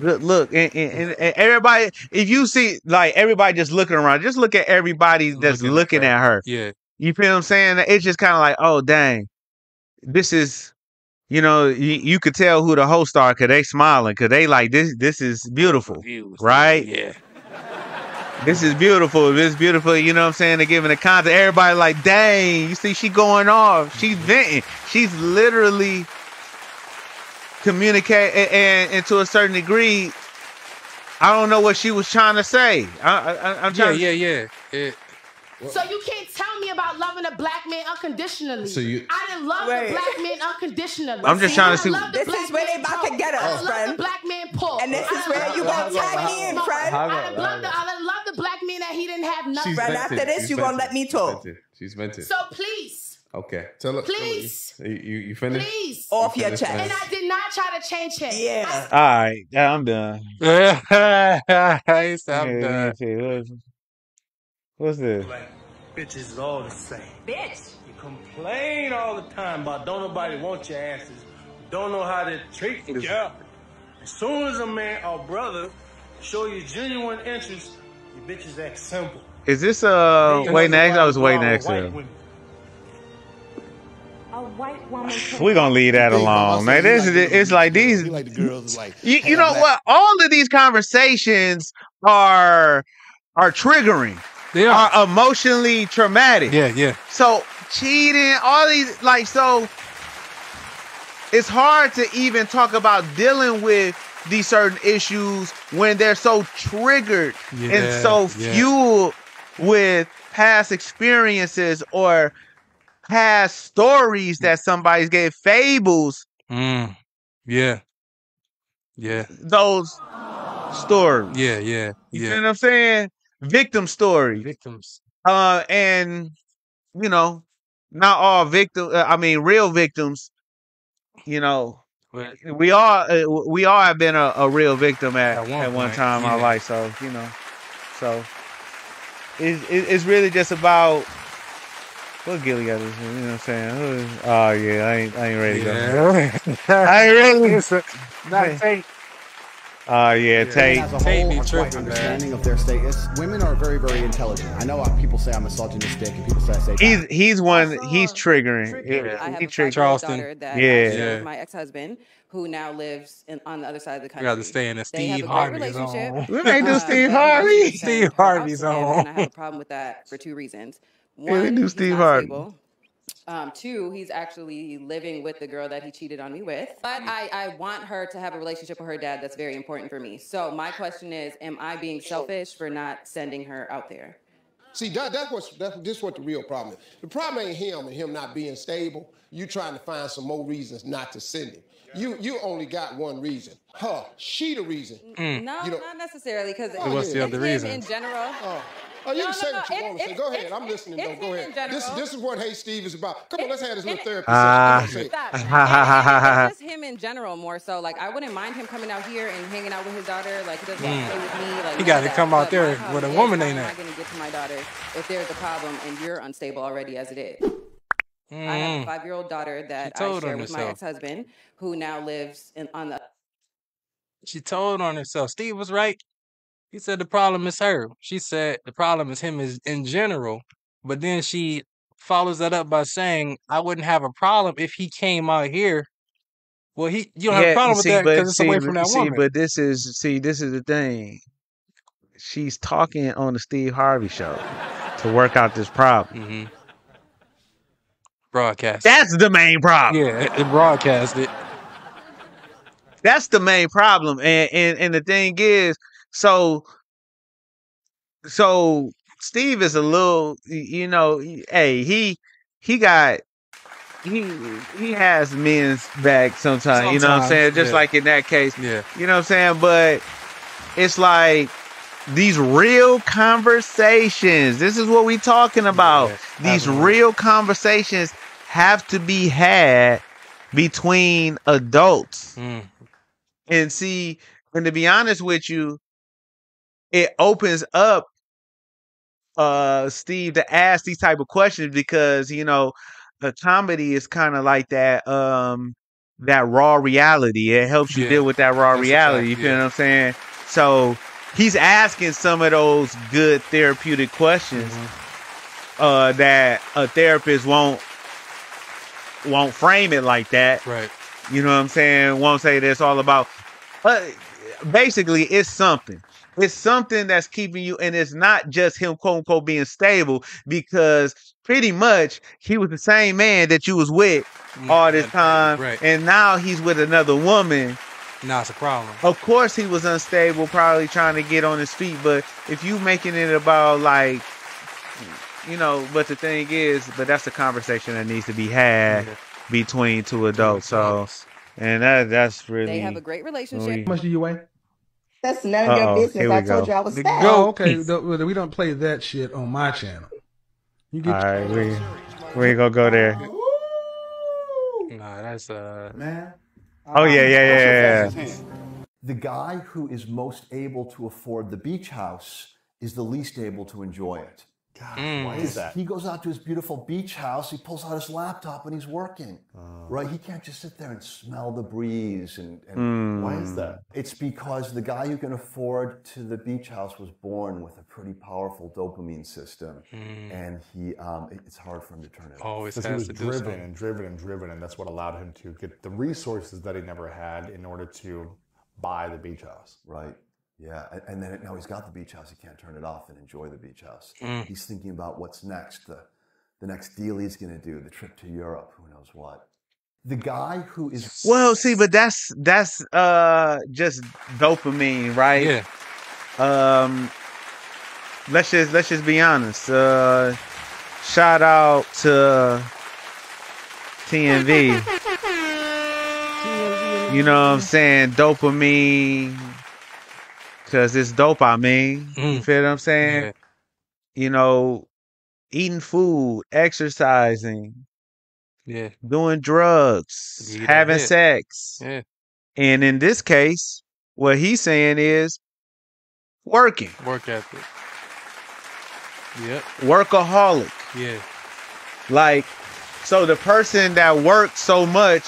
good look. And, and, and- and everybody, if you see like everybody just looking around, just look at everybody that's looking, at her. Yeah. You feel what I'm saying? It's just kind of like, oh dang, this is, you know, you, you could tell who the hosts are because they smiling because they like this. This is beautiful, right? Yeah. This is beautiful. This is beautiful. You know what I'm saying? They're giving the content. Everybody like, dang, you see, she going off. She's mm-hmm. venting. She's literally communicate and, and, and to a certain degree. I don't know what she was trying to say. I, I, I'm Yeah, trying. yeah, yeah. It, So you can't tell me about loving a black man unconditionally. So you- I didn't love Wait. the black man unconditionally. I'm just trying to see- This is where they about to get us, I love friend. the black man pull. And this is where you the gonna black tag man me in, smoke. friend. I done love the I done love the black man that he didn't have nothing. She's Friend, vented. after this, She's you gonna vented. let me talk. She's vented. So please, Okay. Tell her. Please. You, you, you finished? please. Off your Finished, chest. And I did not try to change him. Yeah. All right, yeah, I'm done. he said, I'm Yeah, done. Let me see. What's, what's this? Bitches is all the same. Bitch. You complain all the time about don't nobody want your asses, don't know how to treat a girl. As soon as a man or brother show you genuine interest, you bitches act simple. Is this uh They waiting next? I was all waiting next to. women. A white woman. We're gonna leave that alone, man. This is it's like these. like the girls like You, you know what? All of these conversations are are triggering. They are. Are emotionally traumatic. Yeah, yeah. So cheating, all these like so. It's hard to even talk about dealing with these certain issues when they're so triggered and Yeah, so yeah. fueled with past experiences or past stories that somebody's gave fables Mm. Yeah. Yeah. those stories. Yeah, yeah, You yeah. know what I'm saying? Victim story. Victims. Uh, and you know, not all victim. Uh, I mean, real victims. You know, But we all uh, we all have been a, a real victim at At one at one time in our life. So you know, so it's it's really just about what Gilly got. This, you know what I'm saying? Oh yeah, I ain't I ain't ready to go. I ain't ready. Not Tate. Oh yeah, Tate. as a Tate whole be are quite tripping, man. understanding of their status. Women are very, very intelligent. I know uh, people say I'm misogynistic, and people say I say He's he's one. He's triggering. Triggering. I have He a triggers. Charleston. that Yeah. Yeah. my ex-husband, who now lives in, on the other side of the You country. got to stay in the They have Steve a great Harvey relationship. zone. We may do Uh, Steve Harvey. he Steve send her out Harvey to him, and I have a problem with that for two reasons. Yeah, we do Steve Harvey. stable. Um, two, he's actually living with the girl that he cheated on me with. But I, I want her to have a relationship with her dad that's very important for me. So my question is, am I being selfish for not sending her out there? See, that, that's what's that's this what the real problem is. The problem ain't him and him not being stable. You trying to find some more reasons not to send him. You you only got one reason. Her, she the reason. Mm. No, You know- not necessarily, because Oh, What's the other reason? in general. Oh, oh you No, can no, say no, what you it- want to say. Go ahead. I'm listening it's though. Go ahead. This this is what Hey Steve is about. Come on, let's have this little it- therapy session. Stop. say it's just him in general more so. Like I wouldn't mind him coming out here and hanging out with his daughter. Like he doesn't want Mm. to stay with me. Like He got of to that. come out But there with where problem the is, woman ain't am I at. going to get to my daughter if there's a problem and you're unstable already as it is? I have a Mm. five-year-old daughter that I share on with my ex-husband, who now lives in on the She told on herself. Steve was right. He said the problem is her. She said the problem is him is in general. But then she follows that up by saying, I wouldn't have a problem if he came out here. Well, he you don't have a problem with that because it's away from that see, woman. but this is see, this is the thing. She's talking on the Steve Harvey show to work out this problem. hmm Broadcast. That's the main problem. yeah, it, it broadcast it. That's the main problem. And and and the thing is, so so Steve is a little, you know, hey, he he got he he has men's back sometimes, you know what I'm saying? Just yeah. like in that case. Yeah. You know what I'm saying? But it's like these real conversations. This is what we talking about. Yeah, these real conversations have to be had between adults. Mm. And see, and to be honest with you, it opens up uh Steve to ask these type of questions because, you know, the comedy is kind of like that um that raw reality. It helps you Yeah. deal with that raw That's reality. fact, you feel yeah. what I'm saying? So he's asking some of those good therapeutic questions Mm-hmm. uh, that a therapist won't won't frame it like that. Right. You know what I'm saying? Won't say that it's all about. But basically, it's something. It's something that's keeping you, and it's not just him quote unquote being stable because pretty much he was the same man that you was with all this time, right. and now he's with another woman. Now it's a problem. Of course, he was unstable, probably trying to get on his feet. But if you making it about like, you know, but the thing is, but that's a conversation that needs to be had between two adults. So, and that that's really They have a great oh, relationship. How much do you weigh? That's none of your Uh-oh, business. here I we told go. you I was The fat. Oh, okay. The- the- we don't play that shit on my channel. You All right, we we ain't gonna go there. Nah, that's uh. Man. Oh yeah, yeah, yeah, yeah. yeah. The guy who is most able to afford the beach house is the least able to enjoy it. God, why is that? He goes out to his beautiful beach house, he pulls out his laptop and he's working. Right? He can't just sit there and smell the breeze and, and Mm. Why is that? It's because the guy who can afford to the beach house was born with a pretty powerful dopamine system. And he um, it- it's hard for him to turn it off. Always Because he was driven and driven and driven, and that's what allowed him to get the resources that he never had in order to buy the beach house. Right. Yeah. And, and then now he's got the beach house. He can't turn it off and enjoy the beach house. Mm. He's thinking about what's next, the, the next deal he's going to do, the trip to Europe, who knows what. The guy who is. Well, see, but that's that's uh just dopamine, right? Yeah. Um, let's just let's just be honest. Uh, shout out to TNV. You know what I'm saying? Dopamine, cause it's dopamine. You mm. feel what I'm saying? You know, eating food, exercising, Yeah. doing drugs, that having hit. sex. Yeah. And in this case, what he's saying is working, Work ethic. Yep. workaholic. Yeah. Like, so the person that worked so much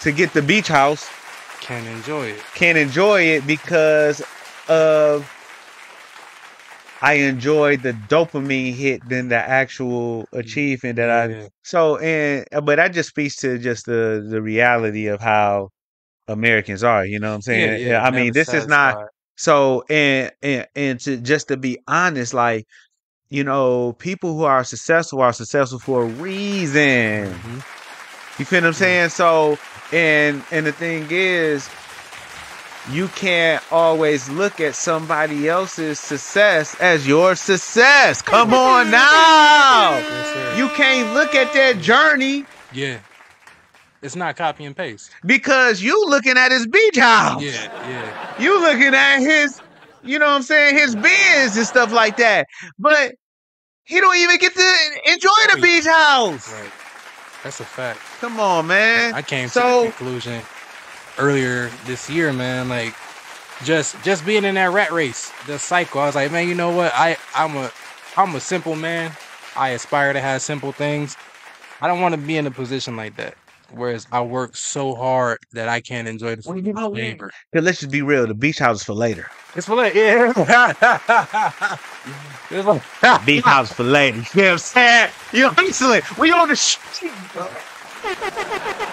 to get the beach house Can enjoy it. can enjoy it because of I enjoyed the dopamine hit than the actual achievement that I so and but that just speaks to just the the reality of how Americans are, you know what I'm saying? Yeah, yeah, I mean this is not satisfied. so and and and to just to be honest, like you know, people who are successful are successful for a reason. Mm-hmm. You feel what I'm saying? So and and the thing is you can't always look at somebody else's success as your success. Come on now. You can't look at their journey Yeah. It's not copy and paste. because you looking at his beach house. Yeah, yeah. You looking at his, you know what I'm saying, his biz and stuff like that. But he don't even get to enjoy the beach house. Right. That's a fact. Come on, man. I came to So- the conclusion earlier this year, man. Like just just being in that rat race, the cycle. I was like, man, you know what? I I'm a I'm a simple man. I aspire to have simple things. I don't want to be in a position like that. Whereas I work so hard that I can't enjoy the fruit of my labor. Cause let's just be real, the beach house is for later. It's for later. yeah. beach house for later. You know what I'm saying? You know, we on the street.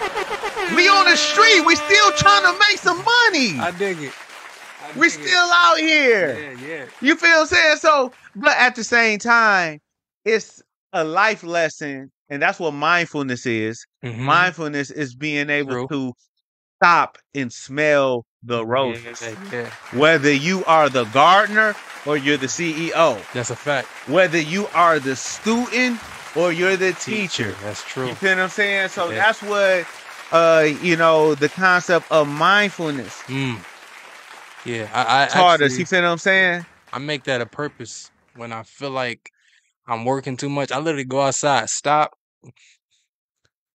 We on the street. We still trying to make some money. I dig it. we still out here. Yeah, yeah. You feel what I'm saying? So, but at the same time, it's a life lesson, and that's what mindfulness is. Mm-hmm. Mindfulness is being able to stop and smell the roses. yeah. Whether you are the gardener or you're the CEO. That's a fact. Whether you are the student or you're the teacher. That's true. You feel what I'm saying? So Yeah. that's what uh you know the concept of mindfulness Mm. Yeah, I, I taught us. actually- You feel what I'm saying? I make that a purpose when I feel like I'm working too much. I literally go outside, stop,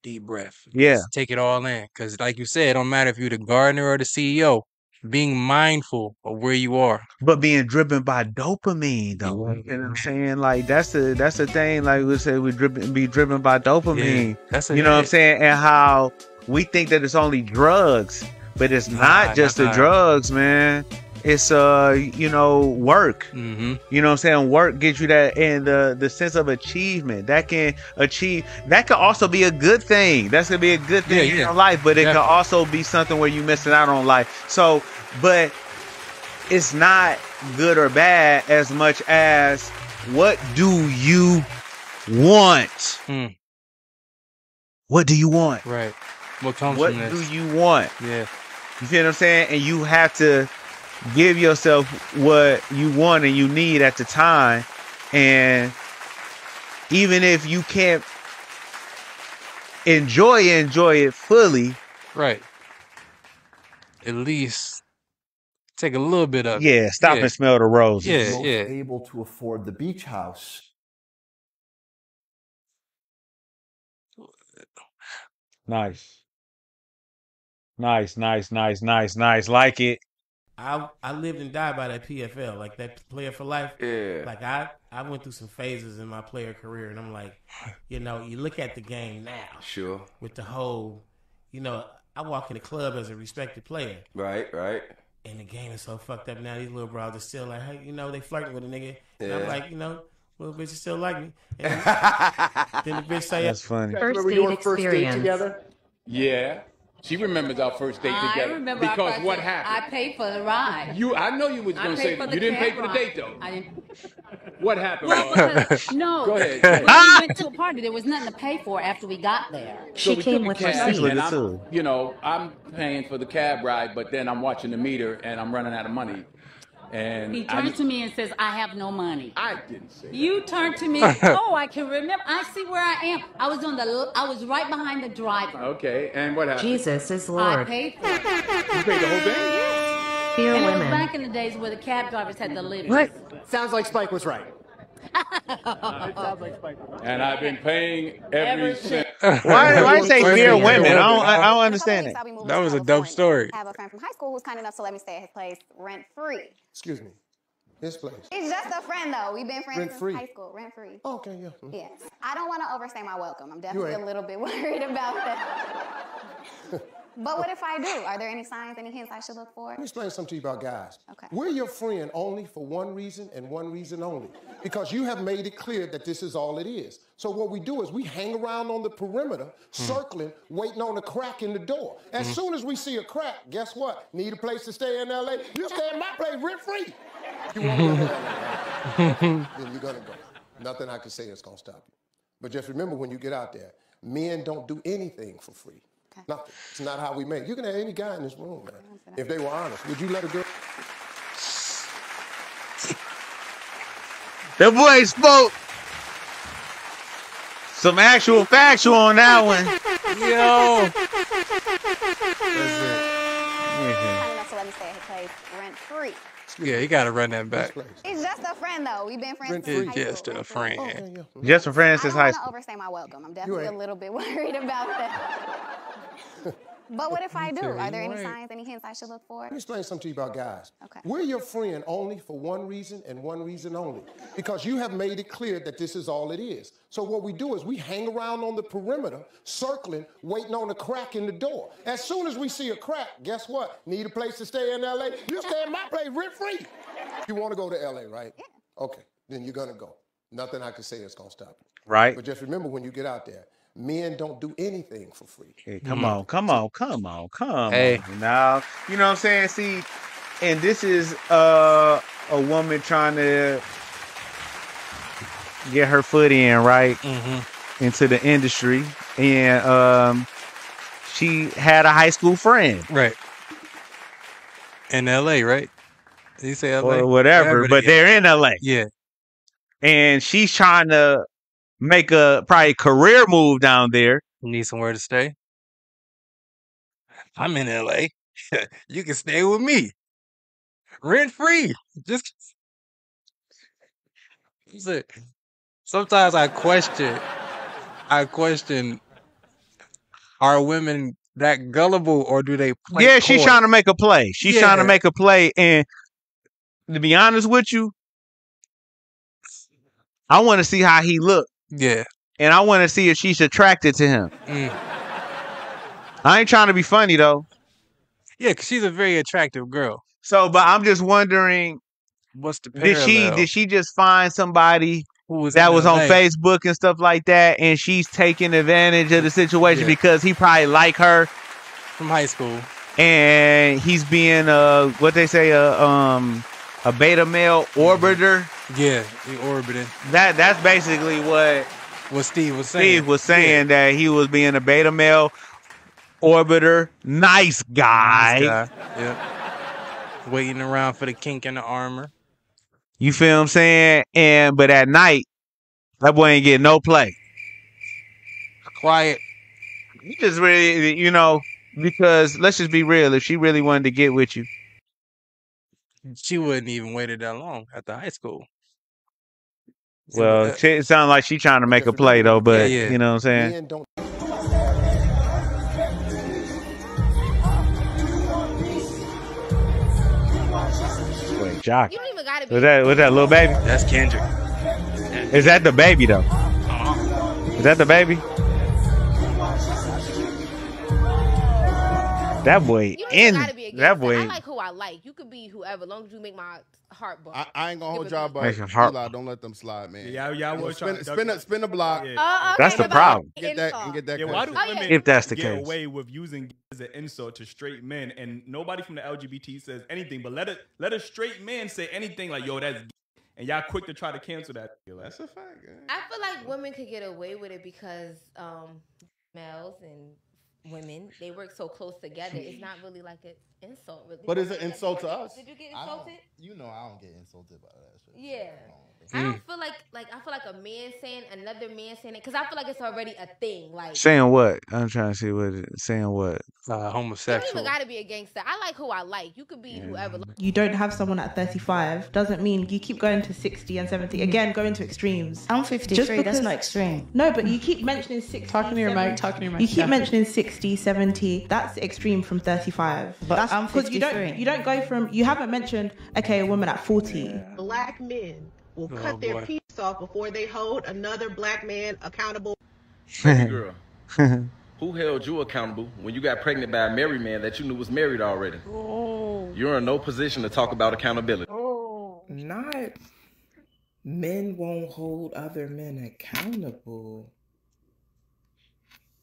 deep breath. Yeah. Just take it all in. Because, like you said, it don't matter if you're the gardener or the CEO. Being mindful of where you are. But being driven by dopamine though. You know what I'm saying? Like that's the that's the thing. Like we say we driven be driven by dopamine. that's a- you know what I'm saying? And how we think that it's only drugs, but it's not Nah, just the nah. drugs, man. It's uh, you know, work. Mm-hmm. You know what I'm saying? Work gets you that and the the sense of achievement. That can achieve that could also be a good thing. That's gonna be a good thing Yeah, in yeah. your life, but it could also be something where you're missing out on life. So but it's not good or bad as much as what do you want? Mm. What do you want? Right. What comes What from do you want? Yeah. You feel what I'm saying? And you have to give yourself what you want and you need at the time. And even if you can't enjoy it, enjoy it fully, Right. At least take a little bit of. yeah, stop yeah. and smell the roses. Yeah, most yeah. able to afford the beach house. Nice. Nice, nice, nice, nice, nice. Like it. I I lived and died by that PFL, like that player for life. Yeah. Like I I went through some phases in my player career, and I'm like, you know, you look at the game now Sure. with the whole, you know, I walk in the club as a respected player, Right, right. and the game is so fucked up now. These little bros are still like, hey, you know, they flirting with a nigga, and I'm like, you know, little bitches still like me. And then the bitch say, That's funny. First date experience. Yeah. She remembers our first date I together. remember our because first what date. happened? I paid for the ride. you I know you was gonna say that. You didn't pay for the ride. date though. I didn't. What happened? Well, because, no. Go ahead, When we went to a party, there was nothing to pay for after we got there. So we took a cab, Look and I'm, you know, I'm paying for the cab ride, but then I'm watching the meter and I'm running out of money. And He I, to me and says, "I have no money." I didn't say. You turned to me. oh, I can remember. I see where I am. I was on the. I was right behind the driver. Okay, and what happened? Jesus is I Lord. paid for it. You paid the whole thing? Fear and it was women. back in the days where the cab drivers had the living. What? Sounds like Spike was right. And I've been paying every cent. Why why say fear women? I don't I, I don't understand it. That was a dope story. I have a friend from high school who's kind enough to let me stay at his place rent free. Excuse me. His place. He's just a friend though. We've been friends Rent-free. since high school, rent free. Okay, yeah. Mhm. Yes. I don't want to overstay my welcome. I'm definitely a ain't. little bit worried about that. But what if I do? Are there any signs, any hints I should look for? Let me explain something to you about guys. Okay. We're your friend only for one reason and one reason only. Because you have made it clear that this is all it is. So what we do is we hang around on the perimeter, circling, waiting on a crack in the door. As Mm. soon as we see a crack, guess what? Need a place to stay in LA? You stay in my place rent free. You want to go to LA, right? then you're gonna go. Nothing I can say is gonna stop you. But just remember when you get out there, men don't do anything for free. Nothing. It's not how we make. You can have any guy in this room, man. If they were honest, would you let a girl? The boy spoke some actual factual on that one. Yo. Kind enough to let me stay at his rent free. Yeah, you gotta run that back. He's just a friend though. We've been friends Yeah, since high just school. a friend. Just for friends I since don't high want to school. overstay my welcome. I'm definitely a little bit worried about that. but what if I do? Are there any signs, any hints I should look for? Let me explain something to you about guys. Okay. We're your friend only for one reason and one reason only. Because you have made it clear that this is all it is. So what we do is we hang around on the perimeter, circling, waiting on a crack in the door. As soon as we see a crack, guess what? Need a place to stay in LA? You stay in my place rent free. You want to go to LA, right? Yeah. Okay, then you're gonna go. Nothing I can say is gonna stop you. Right. But just remember when you get out there, men don't do anything for free. Hey, come on, come on, come on, come Hey. on. Now, you know what I'm saying? See, and this is uh, a woman trying to get her foot in, right? Mm-hmm. Into the industry. And um, she had a high school friend. Right. In L.A., right? Did you say L.A.? Or whatever, but they're in LA. Yeah. And she's trying to make a probably career move down there. Need somewhere to stay? I'm in LA. you can stay with me. Rent free. Just sometimes I question I question are women that gullible or do they play yeah, she's trying to make a play. She's trying to make a play. And to be honest with you, I want to see how he look. Yeah. And I want to see if she's attracted to him. Mm. I ain't trying to be funny though. Yeah, because she's a very attractive girl. So, but I'm just wondering, What's the parallel? did she did she just find somebody Who was that was on Facebook and stuff like that, and she's taking advantage of the situation Yeah. because he probably like her, from high school? and he's being a what they say a um a beta male orbiter. Yeah, he orbited. That that's basically what What Steve was saying. Steve was saying that he was being a beta male orbiter, nice guy. Nice guy. Yep. Waiting around for the kink in the armor. You feel what I'm saying? And but at night, that boy ain't getting no play. Quiet. You just really, you know, because let's just be real. If she really wanted to get with you, She wouldn't even waited that long after high school. Well, uh, she- it sounds like she trying to make a play though. But Yeah, yeah. you know what I'm saying? Men don't Wait, Jock. You don't even gotta be. Was that was that little baby? That's Kendrick. Is that the baby though? Uh-huh. Is that the baby? That boy You in gotta be a that gangster. boy. I like who I like. You could be whoever, long as you make my heart bump. I, I ain't gonna hold Give a y'all, damn. but your heart- Eli, don't let them slide, man. Yeah, y'all Yo, was spin, to spin, a, spin a block. Yeah. Oh, That's the problem. Get that and get that. Yeah, why do credit. Oh, yeah. women If that's the get case. away with using as an insult to straight men, and nobody from the LGBT says anything, but let a let a straight man say anything like, "Yo, that's," gay," and y'all quick to try to cancel that. That's a fact. man. I feel like women could get away with it because um, males and women they work so close together. It's not really like an insult. Really. But it's Did an insult to us. Did you get I don't- insulted? You know, I don't get insulted by that shit. Yeah. I don't feel like like I feel like a man saying another man saying it because I feel like it's already a thing. Like Saying what? I'm trying to see what. it- Saying what? Uh, you don't homosexual. even gotta be a gangster. I like who I like. You could be whoever. You don't have someone at 35 doesn't mean you keep going to 60 and 70. Again, going to extremes. I'm 53. Just That's because- not extreme. No, but you keep mentioning 60. Talking to your mic, talking to your mic, You keep yeah. mentioning 60, 70. That's extreme from 35. But That's I'm because you don't you don't go from you haven't mentioned okay, a woman at 40. Black men will Oh, cut their boy. piece off before they hold another black man accountable. girl. Who held you accountable when you got pregnant by a married man that you knew was married already? Oh. You're in no position to talk about accountability. Oh, Not men won't hold other men accountable.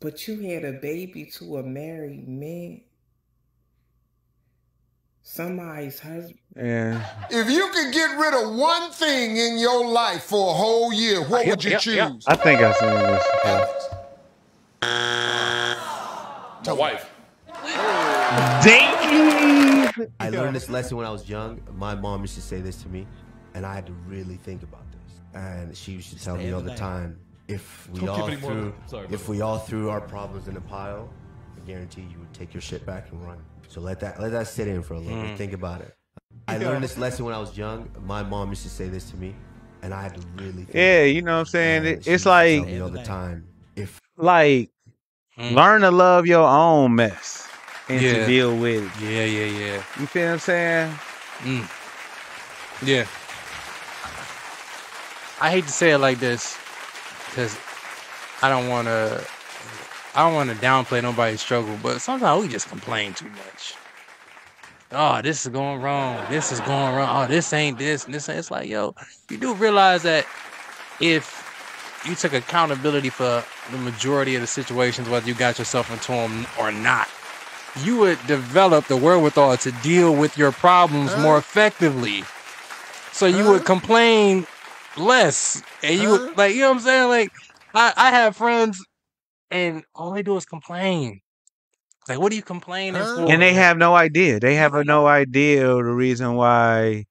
But you had a baby to a married man. Somebody's husband. Yeah. If you could get rid of one thing in your life for a whole year, what would you choose? I think I seen this. before. My wife. Dang. I learned this lesson when I was young. My mom used to say this to me, and I had to really think about this. And she used to tell me all the time, if we Don't all threw, sorry, if we all threw our problems in a pile, I guarantee you would take your shit back and run. So let that let that sit in for a little Mm. bit. Think about it. I learned this lesson when I was young. My mom used to say this to me, and I had to really. Think Yeah, you know what I'm saying. It- it's like tell me all the time. If like learn to love your own mess and to deal with it. Yeah, yeah, yeah. You feel what I'm saying? Mm. Yeah. I hate to say it like this because I don't want to. I don't want to downplay nobody's struggle, but sometimes we just complain too much. Oh, this is going wrong. This is going wrong. Oh, this ain't this and this. Ain't. It's like, yo, you do realize that if you took accountability for the majority of the situations, whether you got yourself into them or not, you would develop the wherewithal to deal with your problems more effectively. So you would complain less, and you would like, you know what I'm saying? Like, I, I have friends, and all they do is complain. Like, what are you complaining for? And they have no idea. They have no idea the reason why.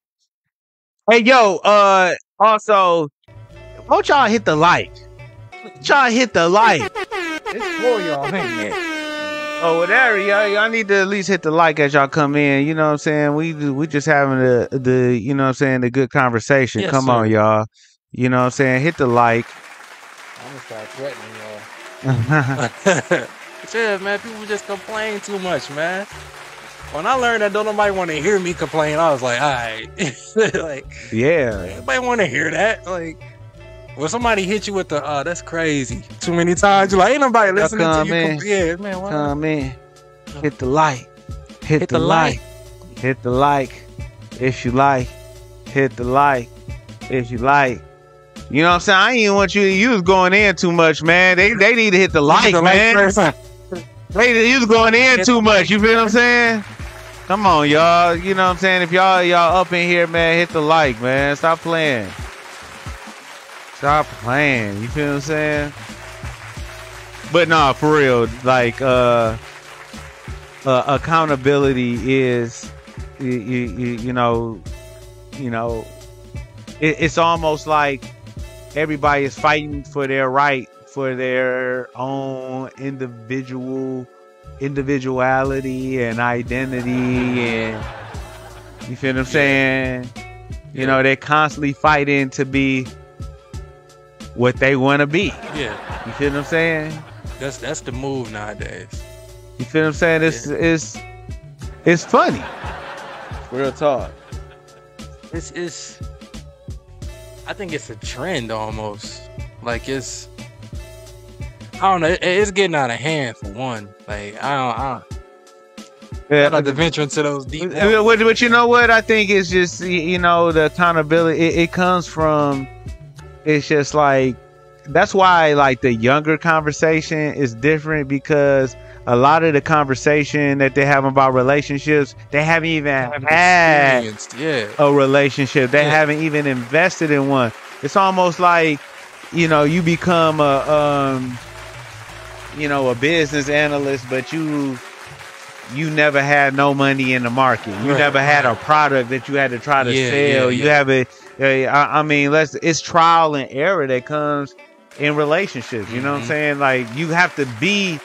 Hey, yo, uh, also, won't y'all hit the like? Y'all hit the like. It's for y'all, ain't it? Oh, whatever, y'all, y'all need to at least hit the like as y'all come in. You know what I'm saying? We we just having the the you know what I'm saying the good conversation. Yes, come sir. on, y'all. You know what I'm saying? Hit the like. I'm gonna start threatening y'all. yeah, man, people just complain too much, man. When I learned that don't nobody want to hear me complain, I was like, all right, like yeah. everybody want to hear that. Like, When somebody hit you with the, uh, that's crazy. Too many times, you're like, ain't nobody listening to you. in. Yeah, man. why not? Come in. Hit the like. Hit, Hit the, the like. like. Hit the like. If you like. Hit the like. If you like. You know what I'm saying? I didn't want you to use going in too much, man. They they need to hit the like, the man. They you was going in too much. You feel what I'm saying? Come on, y'all. You know what I'm saying? If y'all y'all up in here, man, hit the like, man. Stop playing. Stop playing. You feel what I'm saying? But nah, for real, like uh, uh accountability is you, you, you, you know, you know, it, it's almost like everybody is fighting for their right for their own individual individuality and identity and you feel what I'm saying? You know, they're constantly fighting to be what they want to be. Yeah, You feel what I'm saying? that's that's the move nowadays. You feel what I'm saying? It's it's it's funny. Real talk. It's it's. I think it's a trend almost. Like it's. I don't know. it- it's getting out of hand for one. Like I don't. I don't Yeah, I'd like to venture into those deep. But, but you know what? I think it's just you know the accountability. It, it comes from. It's just like that's why like the younger conversation is different because a lot of the conversation that they have about relationships they haven't even had yeah. a relationship. They Yeah. haven't even invested in one. It's almost like you know you become a um you know a business analyst, but you you never had no money in the market. You Right. never had a product that you had to try to Yeah, sell. You haven't. I, I mean, let's. It's trial and error that comes in relationships. You know what I'm Mhm. saying? Like you have to be,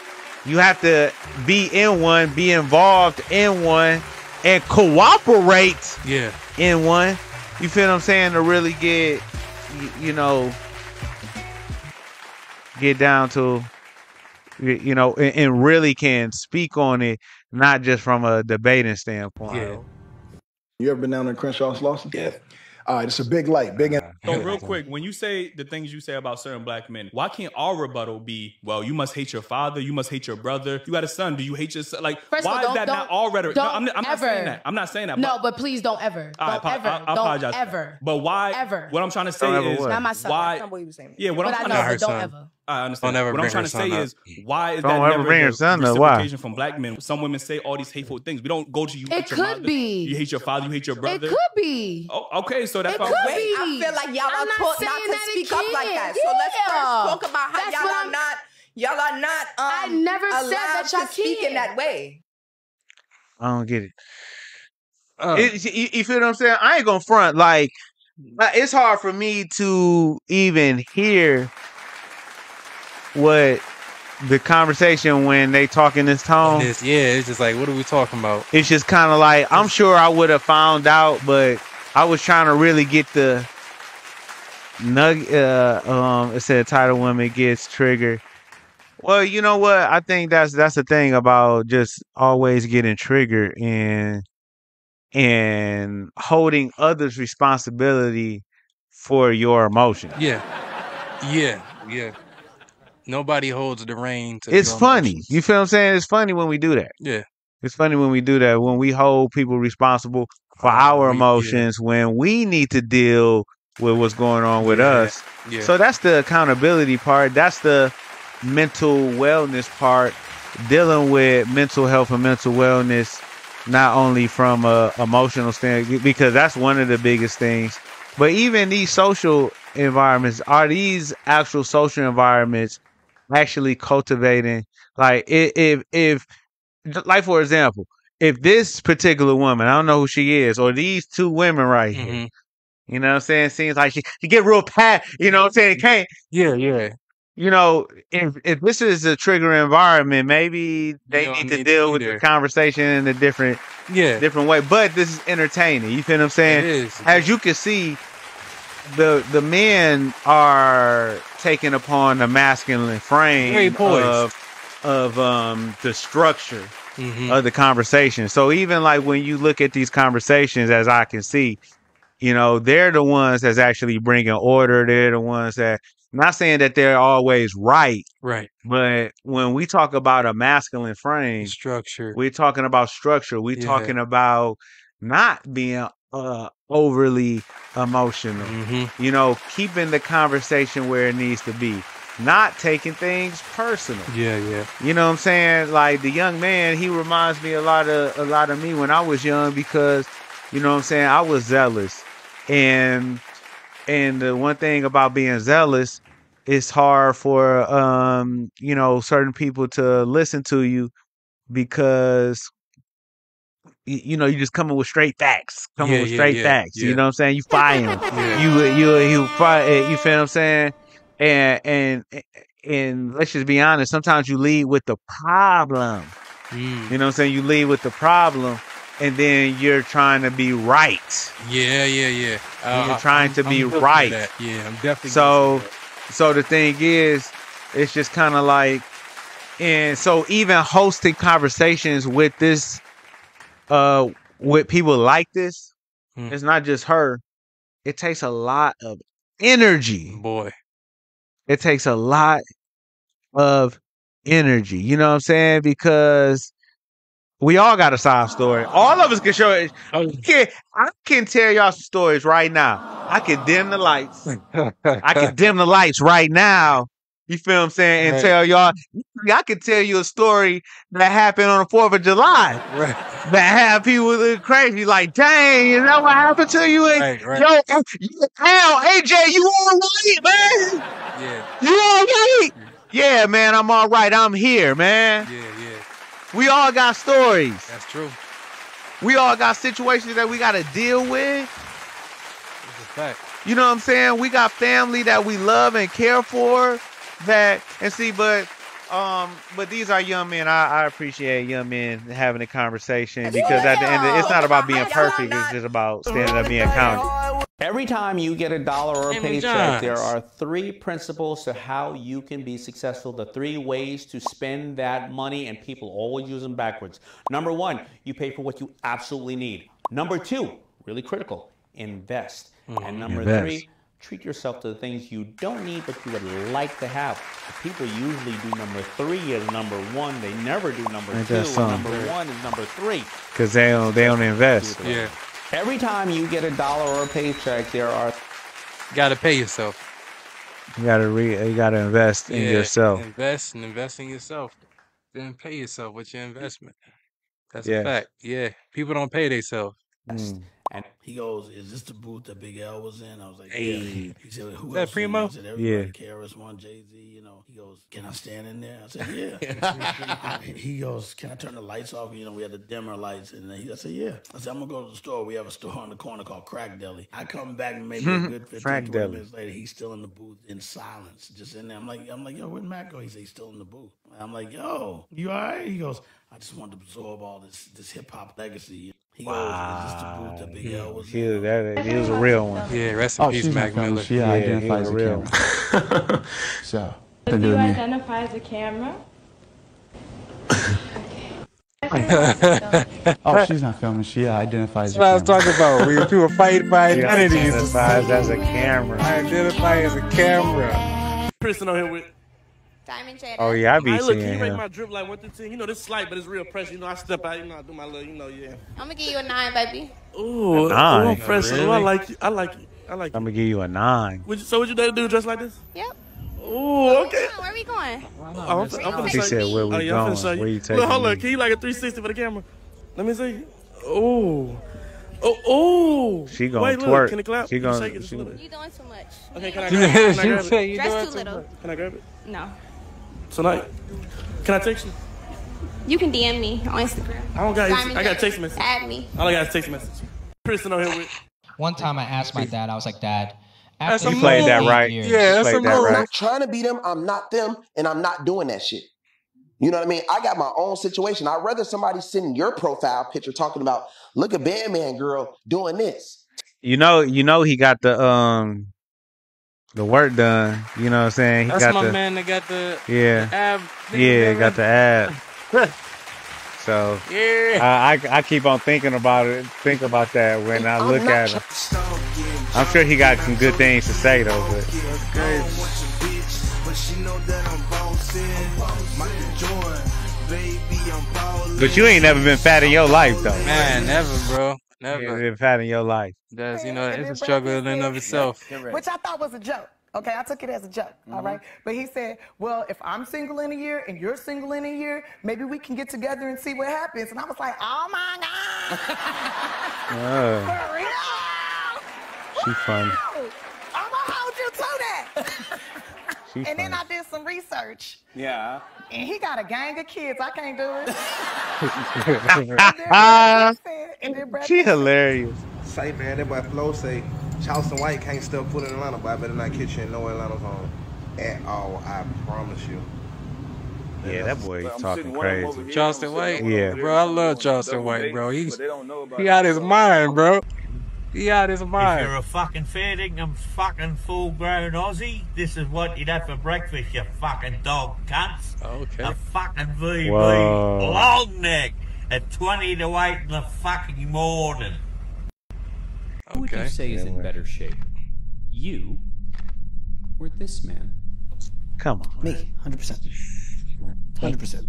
you have to be in one, be involved in one, and cooperate Yeah. in one. You feel what I'm saying? To really get, you, you know, get down to, you you know, and, and really can speak on it, not just from a debating standpoint. Yeah. You ever been down in Crenshaw Slauson? Yeah. All right, it's a big light, big. In- So real quick, when you say the things you say about certain black men, why can't our rebuttal be, well, you must hate your father, you must hate your brother, you got a son, do you hate your son? Like, First of all, why don't- is that not don't- all rhetoric? No, I'm, I'm not saying that. I'm not saying that. No, but please don't ever. I, Don't apo- ever. I, I don't apologize. ever. But why? Ever. What I'm trying to say Don't ever is? Not my son. why? That's not what he was saying. Yeah, what But I'm I trying know, to but don't ever. I understand. Don't ever what I'm trying to say son is, why is Don't that ever never bring the her son up. Why? reciprocation from black men? Some women say all these hateful things. We don't go to you. It could mother, be. You hate your father. You hate your brother. It could be. Oh, okay. So that's It why. could Wait, be. I feel like y'all I'm are not taught saying not to speak up like that. can't. So let's first talk about how That's y'all are I'm- not y'all are not um I never said that y'all to speak in that way. I don't get it. Uh, It- you, you feel what I'm saying? I ain't gonna front. Like, like, it's hard for me to even hear what the conversation when they talk in this tone. It's, yeah, it's just like, what are we talking about? It's just kind of like I'm sure I would have found out, but I was trying to really get the nug. Uh, um, it said title woman gets triggered. Well, you know what? I think that's that's the thing about just always getting triggered and and holding others' responsibility for your emotions. Yeah, yeah, yeah. Nobody holds the reins. It's funny. emotions. You feel what I'm saying? It's funny when we do that. Yeah. It's funny when we do that, when we hold people responsible for oh, our emotions, when we need to deal with what's going on with Yeah, us. yeah. So that's the accountability part. That's the mental wellness part, dealing with mental health and mental wellness, not only from a emotional standpoint, because that's one of the biggest things, but even these social environments, are these actual social environments actually cultivating like if if like for example if this particular woman i don't know who she is or these two women right Mm-hmm. here you know what i'm saying seems like she, she get real pat you know what i'm saying can't Yeah, yeah. you know if if this is a trigger environment maybe they need to deal with the conversation in a different Yeah. different way but this is entertaining you feel what i'm saying as you can see the the men are taking upon the masculine frame of of um the structure Mhm. of the conversation. So even like when you look at these conversations, as I can see, you know, they're the ones that's actually bringing order. They're the ones that, not saying that they're always right, Right. but when we talk about a masculine frame, Structure. we're talking about structure. We're Yeah. talking about not being uh, overly emotional. Mm-hmm. You know, keeping the conversation where it needs to be, not taking things personal. Yeah, yeah. You know what I'm saying? Like the young man, he reminds me a lot of a lot of me when I was young because you know what I'm saying, I was zealous. And and the one thing about being zealous, it's hard for um, you know, certain people to listen to you because you know, you just coming with straight facts, coming Yeah, with yeah, straight yeah, facts. You know what I'm saying? You fire. Yeah. You you you fire. You feel what I'm saying? And and and let's just be honest. Sometimes you lead with the problem. Mm. You know what I'm saying? You lead with the problem, and then you're trying to be right. Yeah, yeah, yeah. Uh, You're trying to I'm- be I'm guilty right. Yeah, I'm definitely. So, so the thing is, it's just kind of like, and so even hosting conversations with this, uh, with people like this, Hmm. it's not just her. It takes a lot of energy. Boy. It takes a lot of energy. You know what I'm saying? Because we all got a side story. All of us can show it. I can, I can tell y'all some stories right now. I can dim the lights. I can dim the lights right now. You feel what I'm saying? And Right. tell y'all, I can tell you a story that happened on the 4th of July. Right. That had people look crazy. Like, dang, is that what happened to you? Right, right. Yo, eh, Al, AJ, you all right, man? Yeah, You all right? Yeah, man, I'm all right. I'm here, man. yeah, yeah. We all got stories. That's true. We all got situations that we got to deal with. It's a fact. You know what I'm saying? We got family that we love and care for. That and see, but um, but these are young men. I, I appreciate young men having a conversation because at the end, of, it's not about being perfect. It's just about standing up, being accountable. Every time you get a dollar or a paycheck, there are three principles to how you can be successful. The three ways to spend that money, and people always use them backwards. Number one, you pay for what you absolutely need. Number two, really critical, invest. And number Invest. three, treat yourself to the things you don't need but you would like to have. People usually do number three as number one. They never do number Ain't two. And number one is number three. Cause they don't they don't invest. Yeah. Every time you get a dollar or a paycheck, there are Gotta pay yourself. You gotta re, you gotta invest in yourself. Invest and invest in yourself. Then pay yourself with your investment. That's Yes. a fact. Yeah. People don't pay themselves. Mm. And he goes, "Is this the booth that Big L was in?" I was like, Hey. "Yeah." He said, "Who Is that else?" Primo? I said, "Everybody." Yeah. KRS One, Jay Z. You know. He goes, "Can I stand in there?" I said, "Yeah." he goes, "Can I turn the lights off?" You know, we had the dimmer lights, and he, I said, "Yeah." I said, "I'm gonna go to the store. We have a store on the corner called Crack Deli." I come back maybe a good 15, Crack 20 minutes later. He's still in the booth in silence, just in there. I'm like, I'm like, "Yo, where'd Mac go?" He said, "He's still in the booth." I'm like, "Yo, you all right?" He goes, "I just wanted to absorb all this this hip hop legacy." He goes, "Is this the booth that Big L was He in?" was, that, he was a real one. Yeah, rest in Oh, peace, Mac. Miller. She Yeah, he identifies was as a a real camera. so, Do you identify as a camera? Oh, she's not filming. She identifies That's as what I a was talking about. We two are fighting for He identities. identifies as a camera. I identify as a camera. Person on here with. Diamond Jada. Oh yeah, I be Hey, look, seeing can you rate him. my drip like one through ten? You know, this slight, but it's real pressure. You know, I step out. You know, I do my little. You know, yeah. I'm gonna give you a nine, baby. Ooh, nine? ooh, I'm pressure. Ooh, I like you. I like you. I like you. I'm gonna give you a nine. Would you, so would you dare to do dress like this? Yep. Ooh, okay. Come on, where we going? Oh, I'm, I'm finna She show said, you. "Where we oh, yeah, going? finna show you. Where you Look, taking hold on. Can you like a 360 for the camera? Let me see. Ooh. Oh, oh. She gonna Wait, look. Can it clap? She Can you gonna- shake it just she a little bit? You doing too much. Okay, can I grab it? Can I she grab it? you Dress doing too too little. Can I grab it? No. Tonight. Can I text you? You can DM me on Instagram. I don't got Diamond I got Jada. text message. Add me. All I got is text message. Person on here with. One time I asked my dad, I was like, Dad, after a You played that right. years- Yeah, that's a that move. right. I'm not trying to be them. I'm not them, and I'm not doing that shit. You know what I mean? I got my own situation. I'd rather somebody send your profile picture talking about, look at Bandman girl doing this. You know, you know he got the um the work done. You know what I'm saying? He That's got my the man that got the, yeah the ab. yeah got the ad. So Yeah. I, I I keep on thinking about it, think about that when I look at him. I'm sure he got some good things to say though, but but you ain't never been fat in your life though. Man, never, bro. You ain't Never. been fat in your life. That's you know, it's a struggle in and of itself. Which I thought was a joke. Okay, I took it as a joke. all right. But he said, "Well, if I'm single in a year and you're single in a year, maybe we can get together and see what happens." And I was like, "Oh my god, Uh, for real? she funny. I'm gonna hold you to that." She and then I did some research, Yeah. and he got a gang of kids. I can't do it. And then Brad she hilarious. Say, man, that boy Flo say Charleston White can't step foot in Atlanta, but I better not catch you in no Atlanta home at all. I promise you. Yeah, that boy is talking crazy. Charleston White. Yeah. Bro, I love Charleston White, bro. He's he out his mind, bro. He out his If you're a fucking fair dinkum fucking full grown Aussie, this is what you'd have for breakfast, you fucking dog cunts. Okay. A fucking VB Whoa. long neck at 20 to 8 in the fucking morning. Okay. Who would you say is in better shape? You or this man? Come on. Me, hundred percent, hundred percent.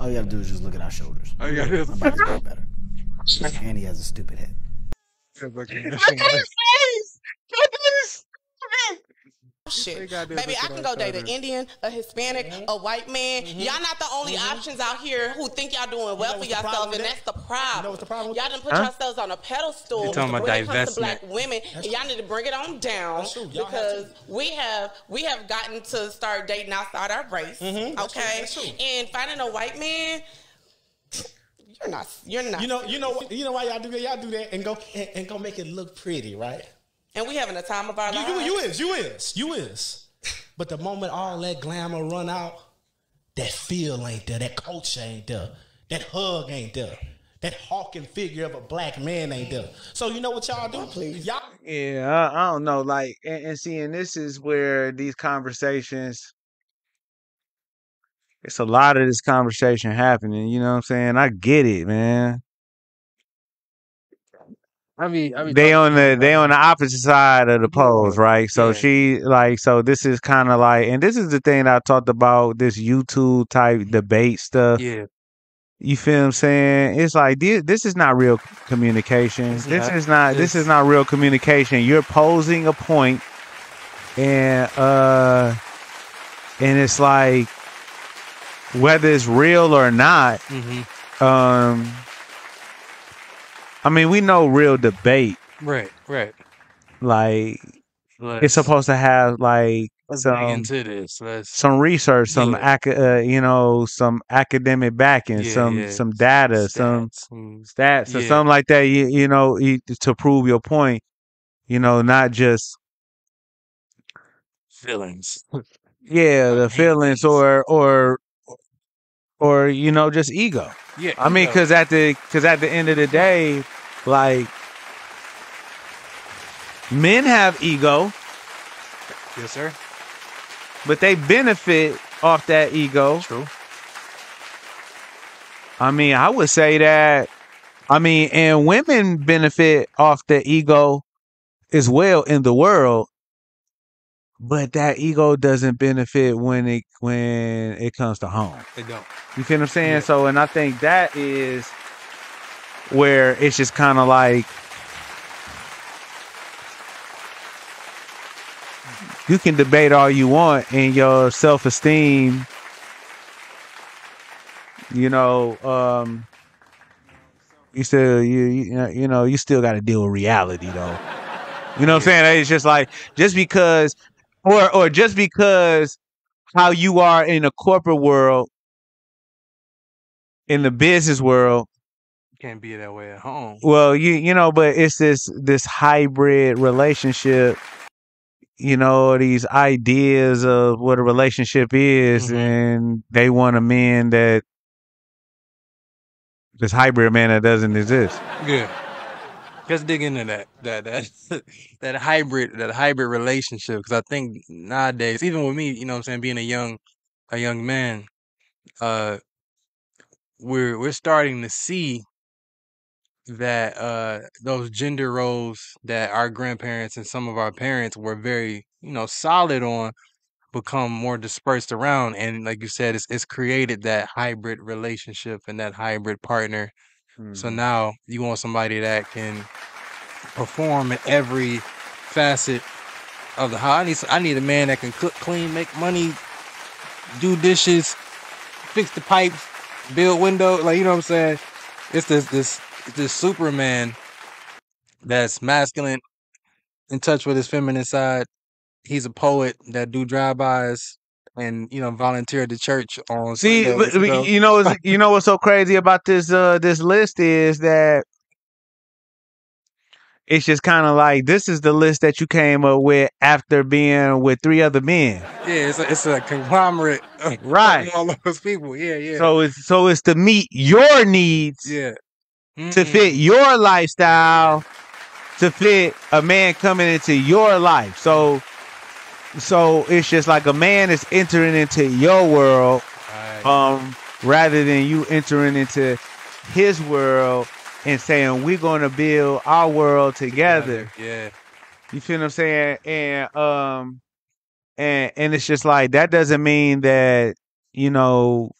All you gotta do is just look at our shoulders. All you gotta is- My body's better. And he has a stupid head. Oh, shit. Baby, I can go date an Indian, a Hispanic, mm-hmm. a white man. Mm-hmm. Y'all not the only mm-hmm. options out here who think y'all doing well for what's the problem yourself, and that's the problem. You know what's the problem Y'all done put Huh? yourselves on a pedestal You talking about when it comes to divestment. black women, and y'all need to bring it on down That's have because we have we have gotten to start dating outside our race. Mhm. That's true. Okay, That's true. and finding a white man, you're not. You're not. You know, you know, you know why y'all do that? Y'all do that and go and, and go make it look pretty, right? and we having a time of our You, lives. you, you is, you is, you is. But the moment all that glamour run out, that feel ain't there, that culture ain't there, that hug ain't there, that hawking figure of a black man ain't there. So you know what y'all do? Please, y'all. Yeah, I, I don't know. Like, and, and see, and this is where these conversations. It's a lot of this conversation happening. You know what I'm saying? I get it, man. I mean, I mean, They on the they on the opposite side of the poles, right? So Yeah. she like so this is kind of like, and this is the thing I talked about this YouTube type debate stuff. yeah. You feel what I'm saying? It's like this, this is not real communication. It's this not. is not this is not real communication. You're posing a point and uh and it's like whether it's real or not, Mm-hmm. um I mean, we know real debate Right, right. like Let's, it's supposed to have like some into this. Let's some research, some ac- uh, you know, some academic backing, Yeah, some yeah. some data, some stats, some stats or yeah. something like that. You you know to prove your point. You know, not just feelings. yeah the feelings or or or you know just ego. Yeah, I mean, because at the because at the end of the day, like men have ego, Yes, sir. but they benefit off that ego. True. I mean, I would say that. I mean, and women benefit off the ego as well in the world, but that ego doesn't benefit when it when it comes to home. They don't. You feel what I'm saying? Yeah. So, and I think that is where it's just kind of like you can debate all you want, and your self esteem, you know, um, you still you you know, you know you still got to deal with reality though. You know what I'm saying? It's just like just because, or or just because how you are in a corporate world, in the business world. Can't be that way at home. Well, you you know, but it's this this hybrid relationship. You know these ideas of what a relationship is, mm-hmm. and they want a man that this hybrid man that doesn't exist. Yeah. Let's dig into that that that that hybrid that hybrid relationship because I think nowadays, even with me, you know, what I'm saying being a young a young man, uh, we're we're starting to see that uh those gender roles that our grandparents and some of our parents were very you know solid on become more dispersed around. And like you said it's, it's created that hybrid relationship and that hybrid partner so Mhm. now you want somebody that can perform in every facet of the house. I need i need a man that can cook clean make money do dishes fix the pipes build windows like you know what i'm saying? It's this this this superman that's masculine in touch with his feminine side. He's a poet that do drive-bys and you know volunteer at the church on See, Sundays, you know? you know, what's, you know what's so crazy about this uh this list is that it's just kind of like this is the list that you came up with after being with three other men, yeah it's a, it's a conglomerate of right? all those people yeah yeah So it's so it's to meet your needs, yeah to fit your lifestyle, to fit a man coming into your life. So so it's just like a man is entering into your world, um, rather than you entering into his world and saying we're gonna build our world together. yeah. You feel what I'm saying? And um and and it's just like that doesn't mean that you know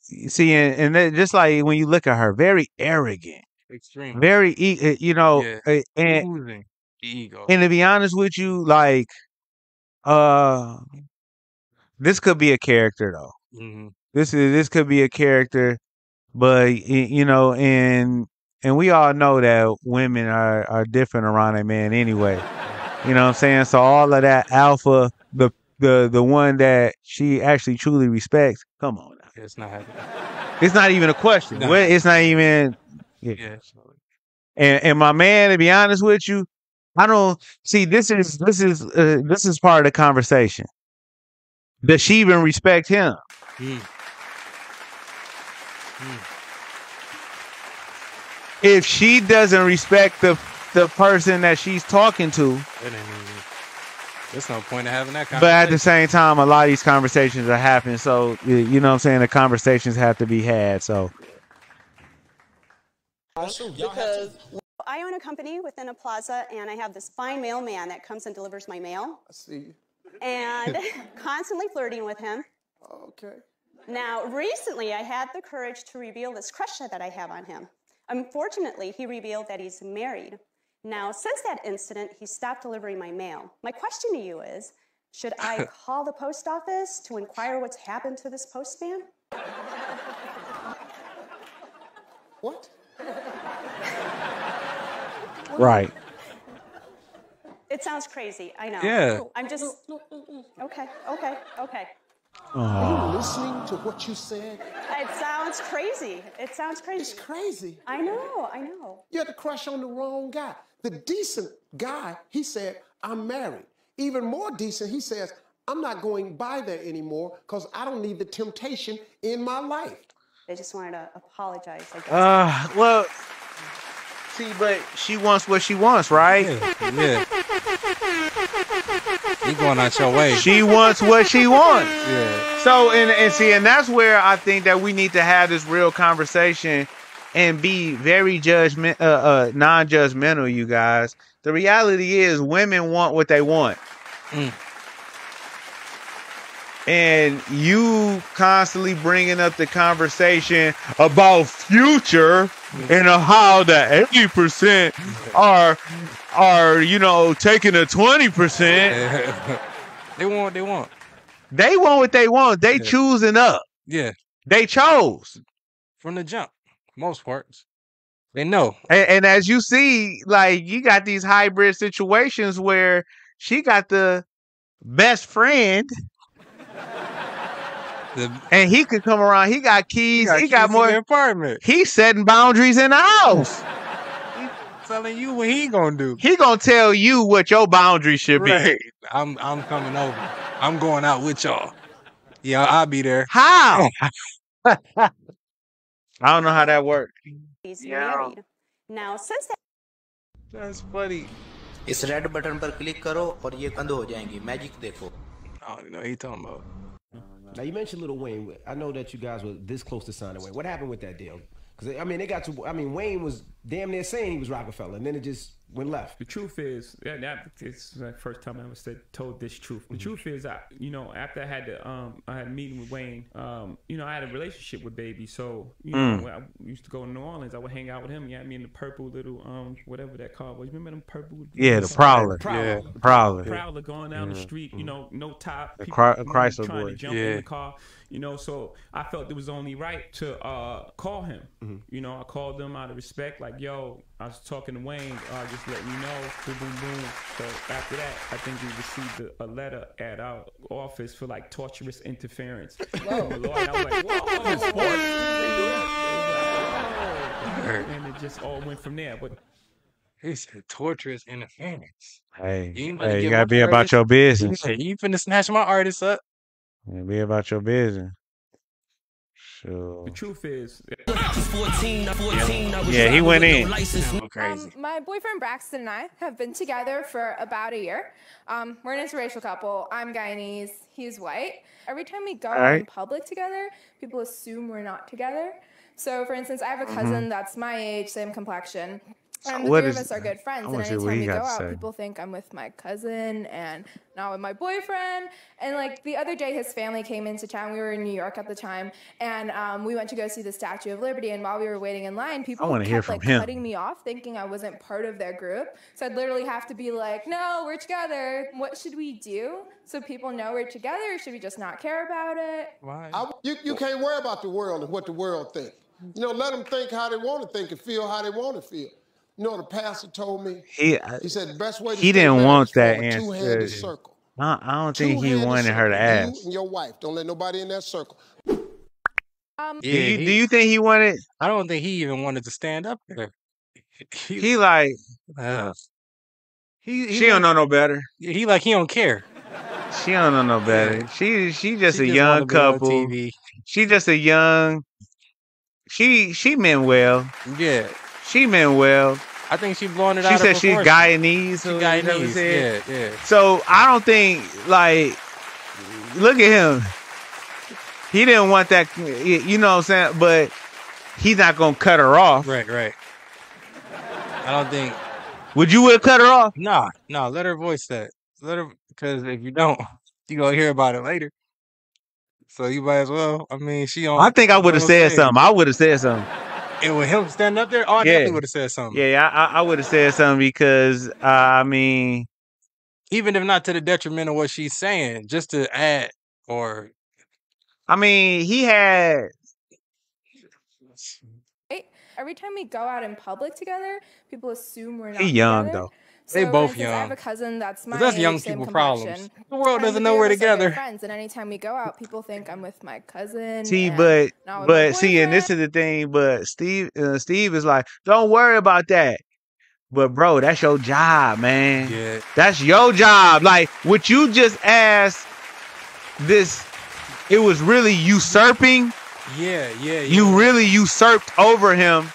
see and, and just like when you look at her very arrogant extreme. very e- uh, you know yeah. uh, and oozing ego. and to be honest with you like uh this could be a character though hmm this is this could be a character but y- you know and and we all know that women are are different around a man anyway you know what i'm saying so all of that alpha the the the one that she actually truly respects come on now. it's not happening it's not even a question No. It's not even yeah. yeah and and my man to be honest with you i don't see this is this is uh, this is part of the conversation. Does she even respect him? Mm. if she doesn't respect the the person that she's talking to even, there's no point in having that but at the same time a lot of these conversations are happening so you know what i'm saying? The conversations have to be had so. Because I own a company within a plaza, and I have this fine mailman that comes and delivers my mail, I see and constantly flirting with him. Okay. Now, recently, I had the courage to reveal this crush that I have on him. Unfortunately, he revealed that he's married. Now, since that incident, he stopped delivering my mail. My question to you is should I call the post office to inquire what's happened to this postman? What? Right It sounds crazy, I know. Yeah. I'm just. Okay, okay, okay. Are you oh. listening to what you said? It sounds crazy. It sounds crazy. It's crazy. I know, I know. You had to crush on the wrong guy. The decent guy, he said, I'm married. Even more decent, he says, I'm not going by there anymore because I don't need the temptation in my life. They just wanted to apologize, I guess. uh well see but she wants what she wants right? Yeah you going out your way. She wants what she wants. Yeah. So and and see, and that's where I think that we need to have this real conversation and be very judgment, uh, uh, non-judgmental. You guys, the reality is, women want what they want, Mm. And you constantly bringing up the conversation about future and how the eighty percent are are you know taking a twenty percent. they want what they want They want what they want. They choosing up. yeah They chose. from the jump most parts they know And, and as you see, like you got these hybrid situations where she got the best friend, the, and he could come around. He got keys. got he got keys to the more. apartment He's setting boundaries in the house. telling you what he gonna do He gonna tell you what your boundaries should be. Right. I'm I'm coming over. I'm going out with y'all. Yeah, I'll be there. How? I don't know how that works. He's Yeah. married. Now, since that That's funny. इस red button पर click करो और ये बंद हो जाएंगी magic देखो I don't know he talking about. Now you mentioned Lil Wayne. I know that you guys were this close to signing Wayne. What happened with that deal? Because I mean, they got to. I mean, Wayne was damn near saying he was Rockefeller, and then it just went left. The truth is, yeah, that it's the first time I ever said told this truth. Mm-hmm. The truth is, I you know after I had the um I had a meeting with Wayne, um you know I had a relationship with Baby, so you know Mm. when I used to go to New Orleans, I would hang out with him. He had me in the purple little um whatever that car was. You Remember them purple? Yeah, the Prowler. Yeah, the Prowler. Prowler going down the Yeah. street, you know, no top. The people, you know, Chrysler trying boy. to jump Yeah. in the car, you know. So I felt it was only right to uh, call him. Mm-hmm. You know, I called him out of respect, like, yo, I was talking to Wayne, uh, just letting you know, boom, boom, boom. So after that, I think we received a, a letter at our office for like torturous interference. From a. And I was like, whoa, this boy, they do that? They was like. And it just all went from there. But He said torturous interference. Hey, You ain't about to hey, you gotta my be about your business. said, you finna snatch my artist up. Yeah, be about your business. Sure. the truth is, Yeah, he went in. crazy. Um, my boyfriend Braxton and I have been together for about a year. Um, we're an interracial couple. I'm Guyanese, he's white. Every time we go All out in public together, people assume we're not together. So, for instance, I have a Mhm. cousin that's my age, same complexion. And the What three is- of us are good I friends. And wanna see anytime what he we go to out, say. people think I'm with my cousin and not with my boyfriend. And like the other day, his family came into town. We were in New York at the time, and um, we went to go see the Statue of Liberty. And while we were waiting in line, people wanna kept hear from like him. cutting me off, thinking I wasn't part of their group. So I'd literally have to be like, "No, we're together. What should we do so people know we're together? Should we just not care about it?" Why? I, you, you can't worry about the world and what the world thinks. You know, let them think how they want to think and feel how they want to feel. You know, the pastor told me. He He said the best way to he didn't want is that a two-handed answer. circle. I, I don't think he wanted her to circle. ask. You and your wife. Don't let nobody in that circle. Um, do you do you think he wanted? I don't think he even wanted to stand up there. He like Uh, he, he she don't know no better. He like he don't care. She don't know no better. She she just She a just young wanna be on couple. She just a young. She she meant well. Yeah, she meant well. I think she blowing it She out. said of she's. Guyanese. She Guyanese. said. Yeah, yeah. So I don't think like look at him. He didn't want that you know what I'm saying, but he's not gonna cut her off. Right, right. I don't think. Would you would cut her off? Nah, nah. Let her voice that. Let her because if you don't, you gonna hear about it later. So you might as well. I mean, she on. I think I would have said something. I would have said something. And with him standing up there, oh, I Yeah. definitely would have said something. Yeah, yeah, I, I would have said something because uh, I mean, Even if not to the detriment of what she's saying, just to add or I mean, he had Right? Every time we go out in public together, people assume we're not he young together. though. They So, both instance, I have young. a cousin that's my that's age, young same people complexion. problems. The world doesn't know three we're of us are good together. Friends, and anytime we go out, people think I'm with my cousin. See, but not with my but see, and this is the thing. But Steve, uh, Steve is like, don't worry about that. But bro, that's your job, man. Yeah. That's your job. Like what you just asked. This, it was really usurping. Yeah, yeah, yeah. You really usurped over him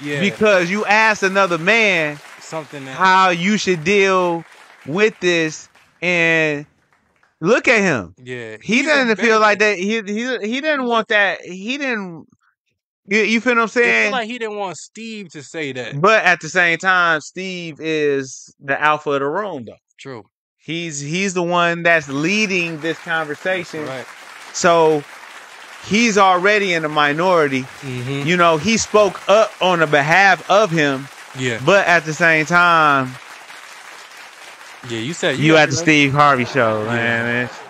Yeah. because you asked another man something that how you should deal with this, and look at him. Yeah, He doesn't feel like that. He he he didn't want that. He didn't. You, you feel what I'm saying? like he didn't want Steve to say that. but at the same time, Steve is the alpha of the room, though. True. He's he's the one that's leading this conversation. Right. So he's already in the minority. Mm-hmm. You know, he spoke up on the behalf of him. Yeah. But at the same time, Yeah, you said you got at the Steve Harvey show, man. It's-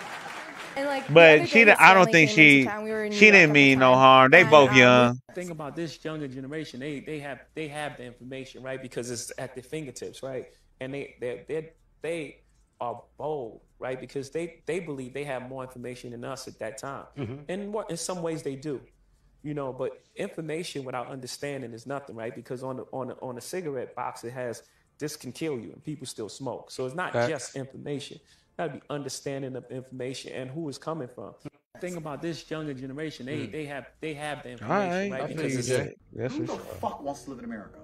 And like, But she, didn't- I don't family think she. We were in New she York didn't at the mean no harm. They And, both young. thing about this younger generation, they they have they have the information, right? Because it's at their fingertips, right? And they they they they are bold, right? Because they they believe they have more information than us at that time. Mhm. And what in some ways they do. You know, but information without understanding is nothing, right? Because on the on the, on a cigarette box it has this can kill you and people still smoke. So it's not Facts. just information. Gotta be understanding of information and who it's coming from. Thing about this younger generation, they Mm. they have they have the information, right, right? Because it's Jay. That's Who the sure. fuck wants to live in America?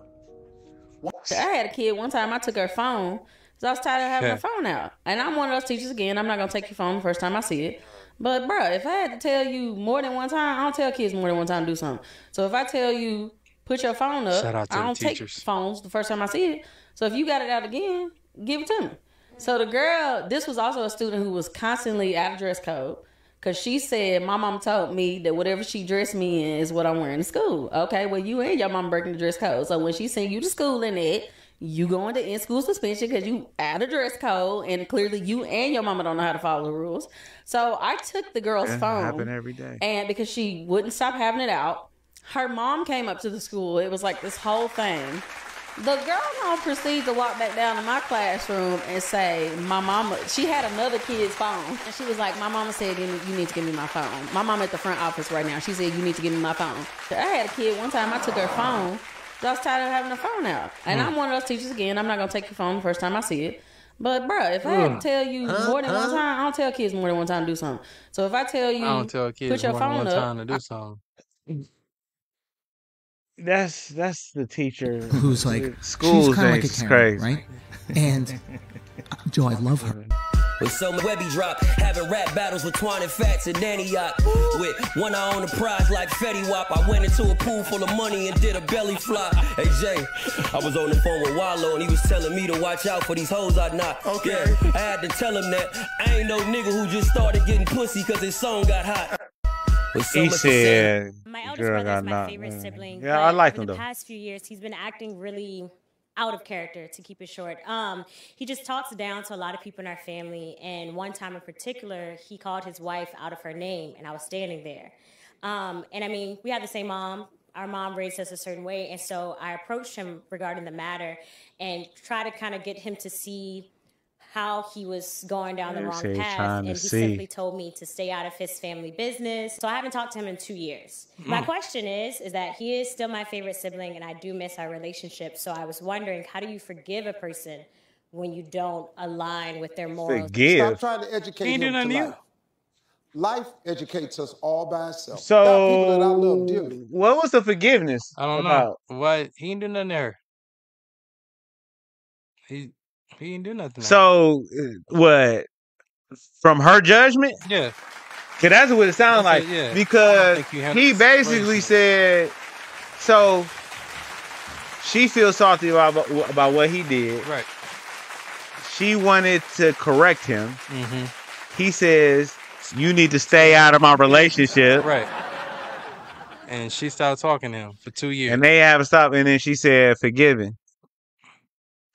I had a kid one time. I took her phone So I was tired of having Yeah. the phone out. And I'm one of those teachers again. I'm not gonna take your phone the first time I see it. But bruh, if I had to tell you more than one time, I don't tell kids more than one time to do something. So if I tell you put your phone up, Shout out to I don't take teachers. phones the first time I see it. So if you got it out again, give it to me. So the girl, this was also a student who was constantly out of dress code. Cause she said, my mom told me that whatever she dressed me in is what I'm wearing to school. Okay, well you and your mom breaking the dress code. So when she sent you to school in it, you going to in school suspension because you out of dress code, and clearly you and your mama don't know how to follow the rules. So I took the girl's phone, happen every day. and because she wouldn't stop having it out, her mom came up to the school. It was like this whole thing. The girl now proceeded to walk back down to my classroom and say, "My mama." She had another kid's phone, and she was like, "My mama said you need to give me my phone." My mom at the front office right now. She said, "You need to give me my phone." I had a kid one time. I took her phone. I was tired of having the phone out, and Mm. I'm one of those teachers again. I'm not gonna take your phone the first time I see it. But bruh, if I had Mm. to tell you Huh? more than one time, I don't tell kids more than one time to do something. So if I tell you, I don't tell kids put your more than one up, time to do something. That's that's the teacher who's like schools she's kind of like a is Karen, crazy. right? And uh, Joe, I love her. When Summer Webby drop, having rap battles with Twan and Fats in Antioch. With one I own a prize like Fetty Wap. I went into a pool full of money and did a belly flop. Hey Jay, I was on the phone with Wallow and he was telling me to watch out for these hoes I knock. Okay. Yeah, I had to tell him that I ain't no nigga who just started getting pussy cause his song got hot. When He said, My the eldest girl brother got is my knocked. favorite sibling. Yeah, I but like over him the though. past few years, he's been acting really out of character, to keep it short. Um, he just talks down to a lot of people in our family. And one time in particular, he called his wife out of her name, and I was standing there. Um, and I mean, we have the same mom. Our mom raised us a certain way, and so I approached him regarding the matter and try to kind of get him to see how he was going down the wrong path, and he see. simply told me to stay out of his family business. So I haven't talked to him in two years. My Mm. question is, is that he is still my favorite sibling, and I do miss our relationship. So I was wondering, how do you forgive a person when you don't align with their morals? Stop trying to educate He ain't him to to life. Life educates us all by itself. Got people that I love So dearly. what was the forgiveness I don't about? know. What he ain't do nothing there. He he didn't do nothing. So uh, what? From her judgment? Yeah. Cause that's what it sounds like. it, yeah. Because think you have he basically said, so she feels salty about about what he did. Right. She wanted to correct him. Mm-hmm. He says, "You need to stay out of my relationship." Right. And she started talking to him for two years. And they have a stop. And then she said, "Forgiving,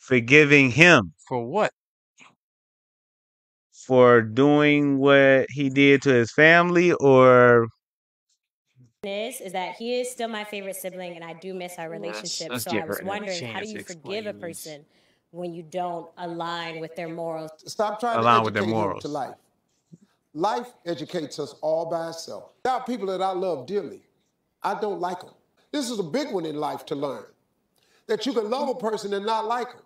forgiving him For what? for doing what he did to his family, or is is that he is still my favorite sibling and I do miss our relationship. let's so I was wondering how do you forgive a explain this. person when you don't align with their morals? Stop trying to Align to with their educate morals. to life. Life educates us all by itself. There are people that I love dearly. I don't like them. This is a big one in life to learn. That you can love a person and not like them.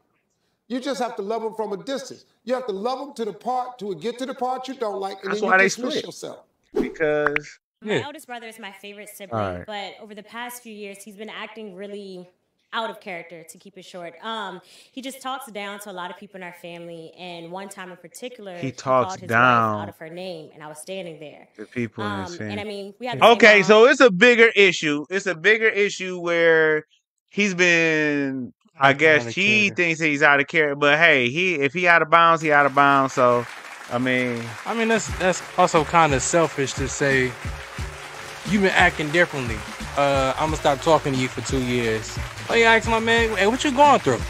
You just have to love them from a distance. You have to love them to the part to get to the part you don't like, and That's then why you they dismiss split. yourself. because My eldest brother is my favorite sibling, Alright. but over the past few years, he's been acting really out of character, to keep it short. Um, he just talks down to a lot of people in our family, and one time in particular, He called talks his down wife out of her name, and I was standing there. the people in his Um, family. and I mean, we have Okay, so it's a bigger issue. It's a bigger issue where he's been. I guess she thinks he's out of character, but hey, he if he out of bounds, he out of bounds. So, I mean, I mean, that's that's also kind of selfish to say you've been acting differently. Uh, I'm gonna stop talking to you for two years. Oh, you ask my man, hey, what you going through?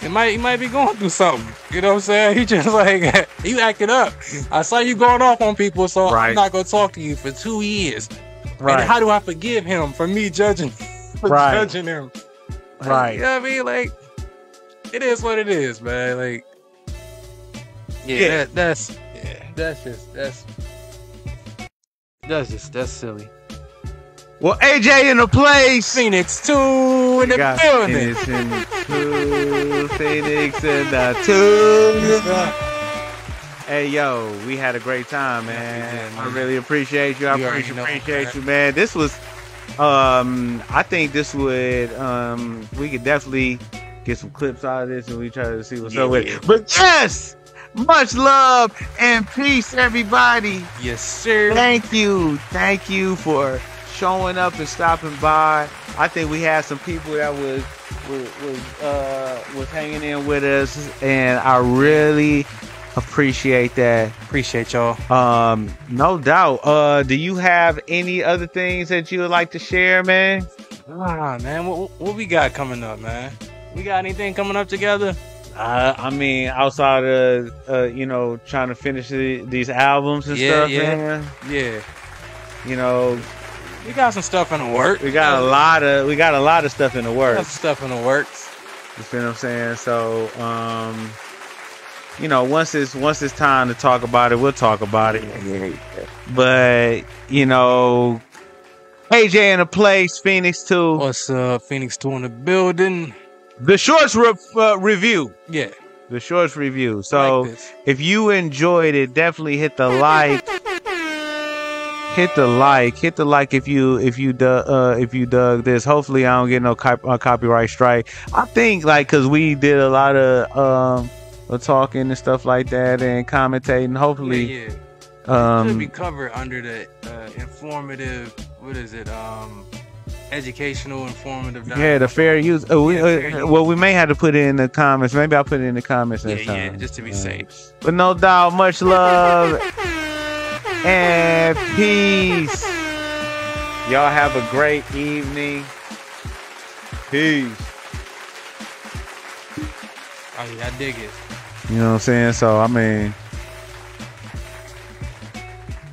He might he might be going through something. You know what I'm saying? He just like you acting up. I saw you going off on people, so Right. I'm not gonna talk to you for two years. Right. And how do I forgive him for me judging for Right. judging him? Like, Right. You know what I mean? Like it is what it is, man. Like yeah, Yeah. That, that's yeah, that's just that's that's just that's silly. well, AJ in the place. Fenix2 in the Got building. Fenix in the two. Fenix in the two. Hey yo, we had a great time, man. I really appreciate you. I You appreciate, know, appreciate man. you, man. This was, um, I think this would, um, we could definitely get some clips out of this and we try to see what's Yeah, up with it. But yes, much love and peace, everybody. Yes, sir. Thank you. Thank you for showing up and stopping by. I think we had some people that was was was, uh, was hanging in with us, and I really appreciate that. Appreciate y'all. Um, no doubt. Uh, do you have any other things that you would like to share, man? Ah, man, what, what we got coming up, man? We got anything coming up together? Uh, I mean, outside of uh, you know, trying to finish the, these albums and Yeah, stuff, yeah. man. Yeah. You know, We got some stuff in the works. we got a lot of we got a lot of stuff in the We got works. stuff in the works. You feel what I'm saying? So, um, you know, once it's once it's time to talk about it, we'll talk about it. But you know, AJ in the place, Fenix2. What's up, Fenix2 in the building? The shorts re- uh, review. Yeah. The shorts review. So Like if you enjoyed it, definitely hit the like. Hit the like. Hit the like if you if you dug uh, if you dug this. Hopefully, I don't get no cop- uh, copyright strike. I think like because we did a lot of um of talking and stuff like that and commentating. Hopefully, Yeah, yeah. um, should be covered under the uh, informative. What is it? Um, educational, informative. yeah, the fair use. Uh, we, Yeah, fair uh, well, we may have to put it in the comments. Maybe I'll put it in the comments Yeah, next yeah, time. just to be Uh, safe. But no doubt, much love and peace. Y'all have a great evening. Peace. Oh yeah, I dig it. You know what I'm saying? So, I mean,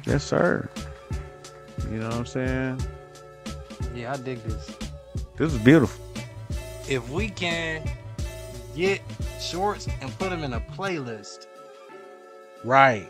yes, sir. You know what I'm saying? Yeah, I dig this. This is beautiful. If we can get shorts and put them in a playlist, Right.